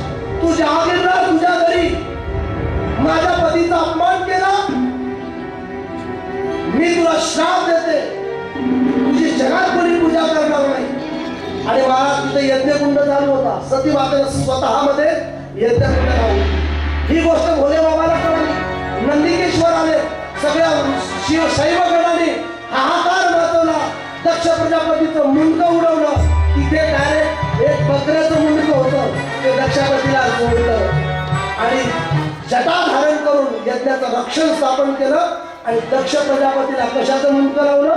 तू जहागीरदार तुझ्या घरी. माझ्या पतीचा अपमान केला. मी तुला श्राप देते. तुझी जगात कोणी पूजा करणार नाही. आणि महाराज तिथे यज्ञकुंड चालू होता. सती मातेनं स्वतःमध्ये ही गोष्ट भोले बाबाला कळाली. नंदिकेश्वर आले. सगळ्या शिव शैव गणाने हाहाकार माजवला. दक्ष प्रजापतीचं मुंड उडवलं. तिथे डायरेक्ट एक बकऱ्याचं मुंडक होतं. ते दक्षापतीला जोडलं आणि जटा धारण करून यज्ञाचं रक्षण स्थापन केलं. आणि दक्ष प्रजापतीला कशाचं मुंडक लावलं?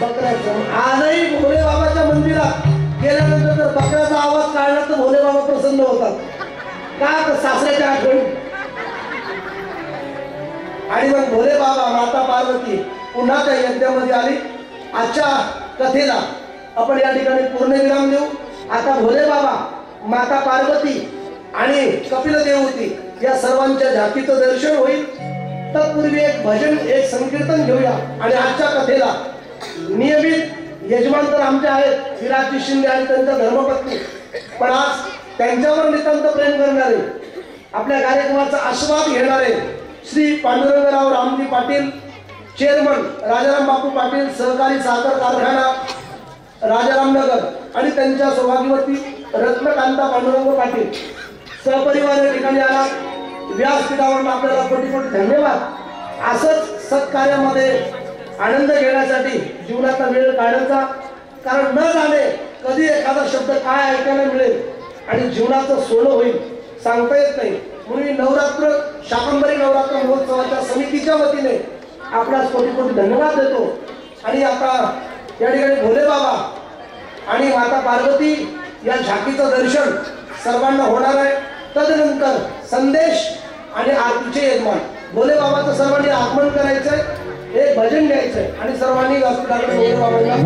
बकऱ्याचं. आजही भोले बाबाच्या मंदिरात गेल्यानंतर जर बकऱ्याचा आवाज काढला तर भोले बाबा प्रसन्न होतात. का तर सासऱ्याच्या आठवणी आणि मग भोले बाबा माता पार्वती पुन्हा त्या यज्ञामध्ये आली. आजच्या कथेला आपण या ठिकाणी पूर्णविराम देऊ. आता भोले बाबा माता पार्वती आणि कपिल कपिल देवती या सर्वांच्या झाकीचं दर्शन होईल. तत्पूर्वी एक भजन एक संकीर्तन घेऊया. आणि आजच्या कथेला नियमित यजमान तर आमचे आहेत विराजी शिंदे आणि त्यांच्या धर्मपत्नी. पण आज त्यांच्यावर नितांत प्रेम करणारे आपल्या कार्यक्रमाचा आस्वाद घेणारे श्री पांडुरंगराव रामजी पाटील चेअरमन राजाराम बापू पाटील सहकारी साखर कारखाना राजारामनगर आणि त्यांच्या सौभाग्यवती रत्नकांता पांडुरंग पाटील. सहपरिवार या ठिकाणी आला. व्यासपीठावर आपल्याला कोटी कोटी धन्यवाद. असंच सत्कार्यामध्ये आनंद घेण्यासाठी जीवनाचा वेळ काढायचा. कारण न जाणे कधी एखादा शब्द काय ऐकायला मिळेल आणि जीवनाचं सोनं होईल सांगता येत नाही. म्हणून नवरात्र शाकंबरी नवरात्र महोत्सवाच्या समितीच्या वतीने आपल्यास कोटी कोटी धन्यवाद देतो. आणि आता या ठिकाणी भोले बाबा आणि माता पार्वती या झाकीचं दर्शन सर्वांना होणार आहे. तदनंतर संदेश आणि आरतीचे यजमान. भोले बाबाचं सर्वांनी आगमन करायचंय एक भजन घ्यायचंय. आणि सर्वांनी भोले बाबांना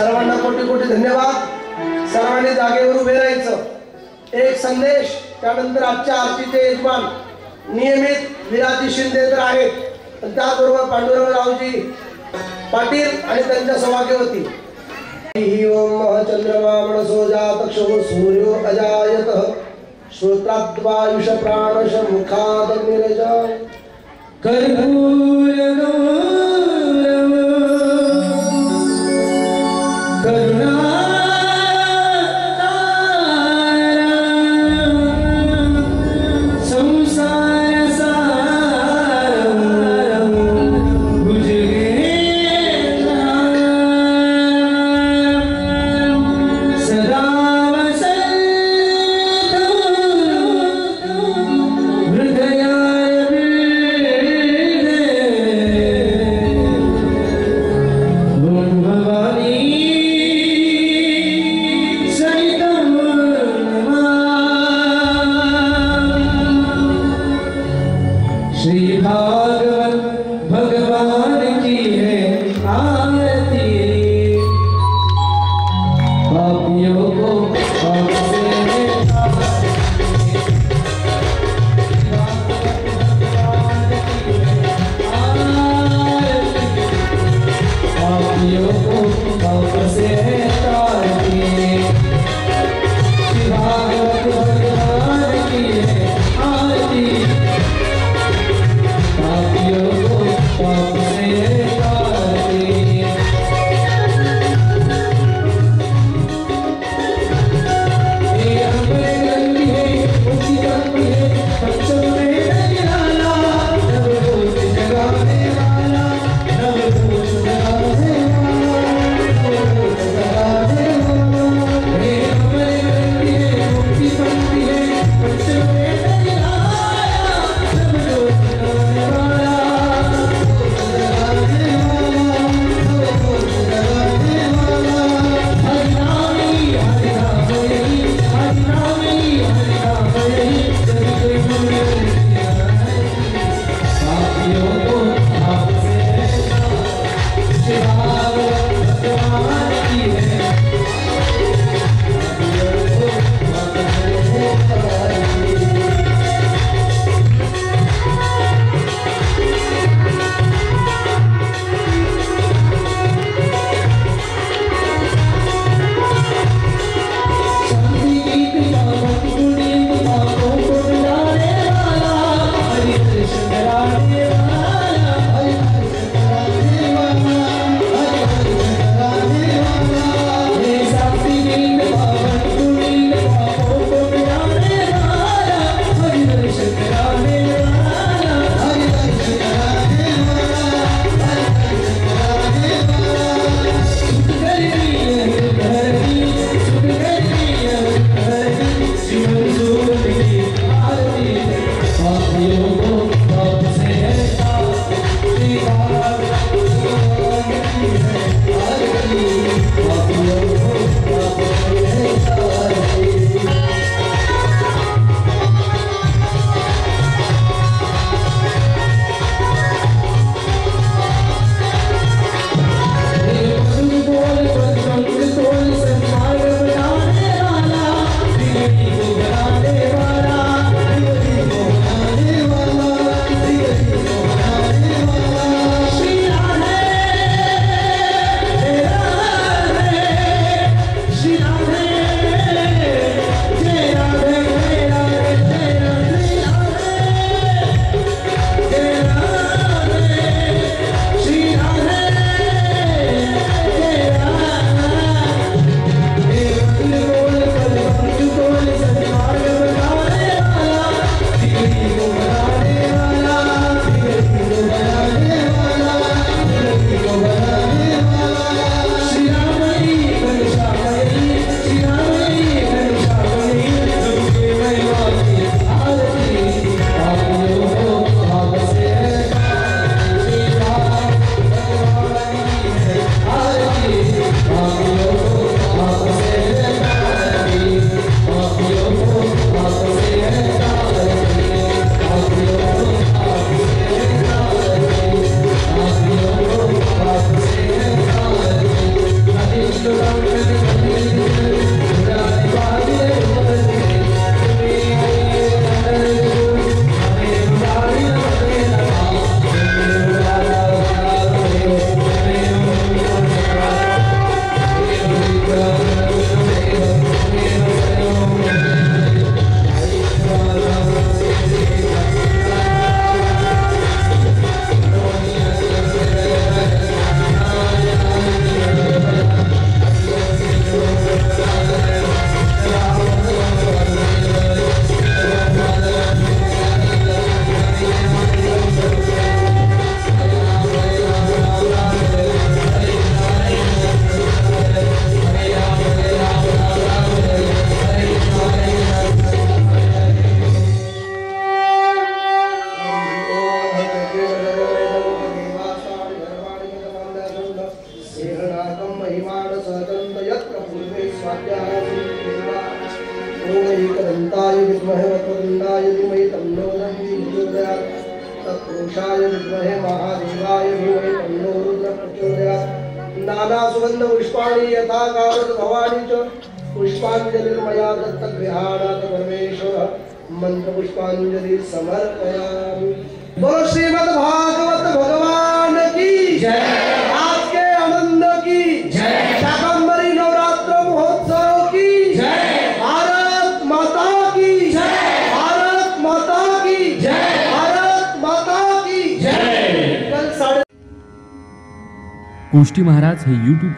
सर्वांना कोटी कोटी धन्यवाद. सर्वांनी जागेवर उभे राहायचं. एक संदेश त्यानंतर आजच्या आरतीचे यजमान नियमित विराजी शिंदे तर आहेत. पण त्याबरोबर पांडुरंगरावजी पाटील आणि त्यांच्या सौभाग्यवती हि ओम चंद्रमा मनसो जातक्षो सूर्यो अजायत. श्रोत्राद्वायुष प्राणश मुखादग्निरज सदा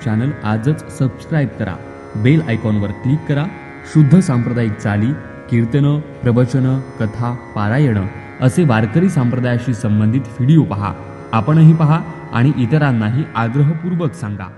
चॅनल आजच सबस्क्राईब करा. बेल आयकॉनवर क्लिक करा. शुद्ध सांप्रदायिक चाली कीर्तनं प्रवचनं कथा पारायणं असे वारकरी संप्रदायाशी संबंधित व्हिडिओ पहा. आपणही पहा आणि इतरांनाही आग्रहपूर्वक सांगा.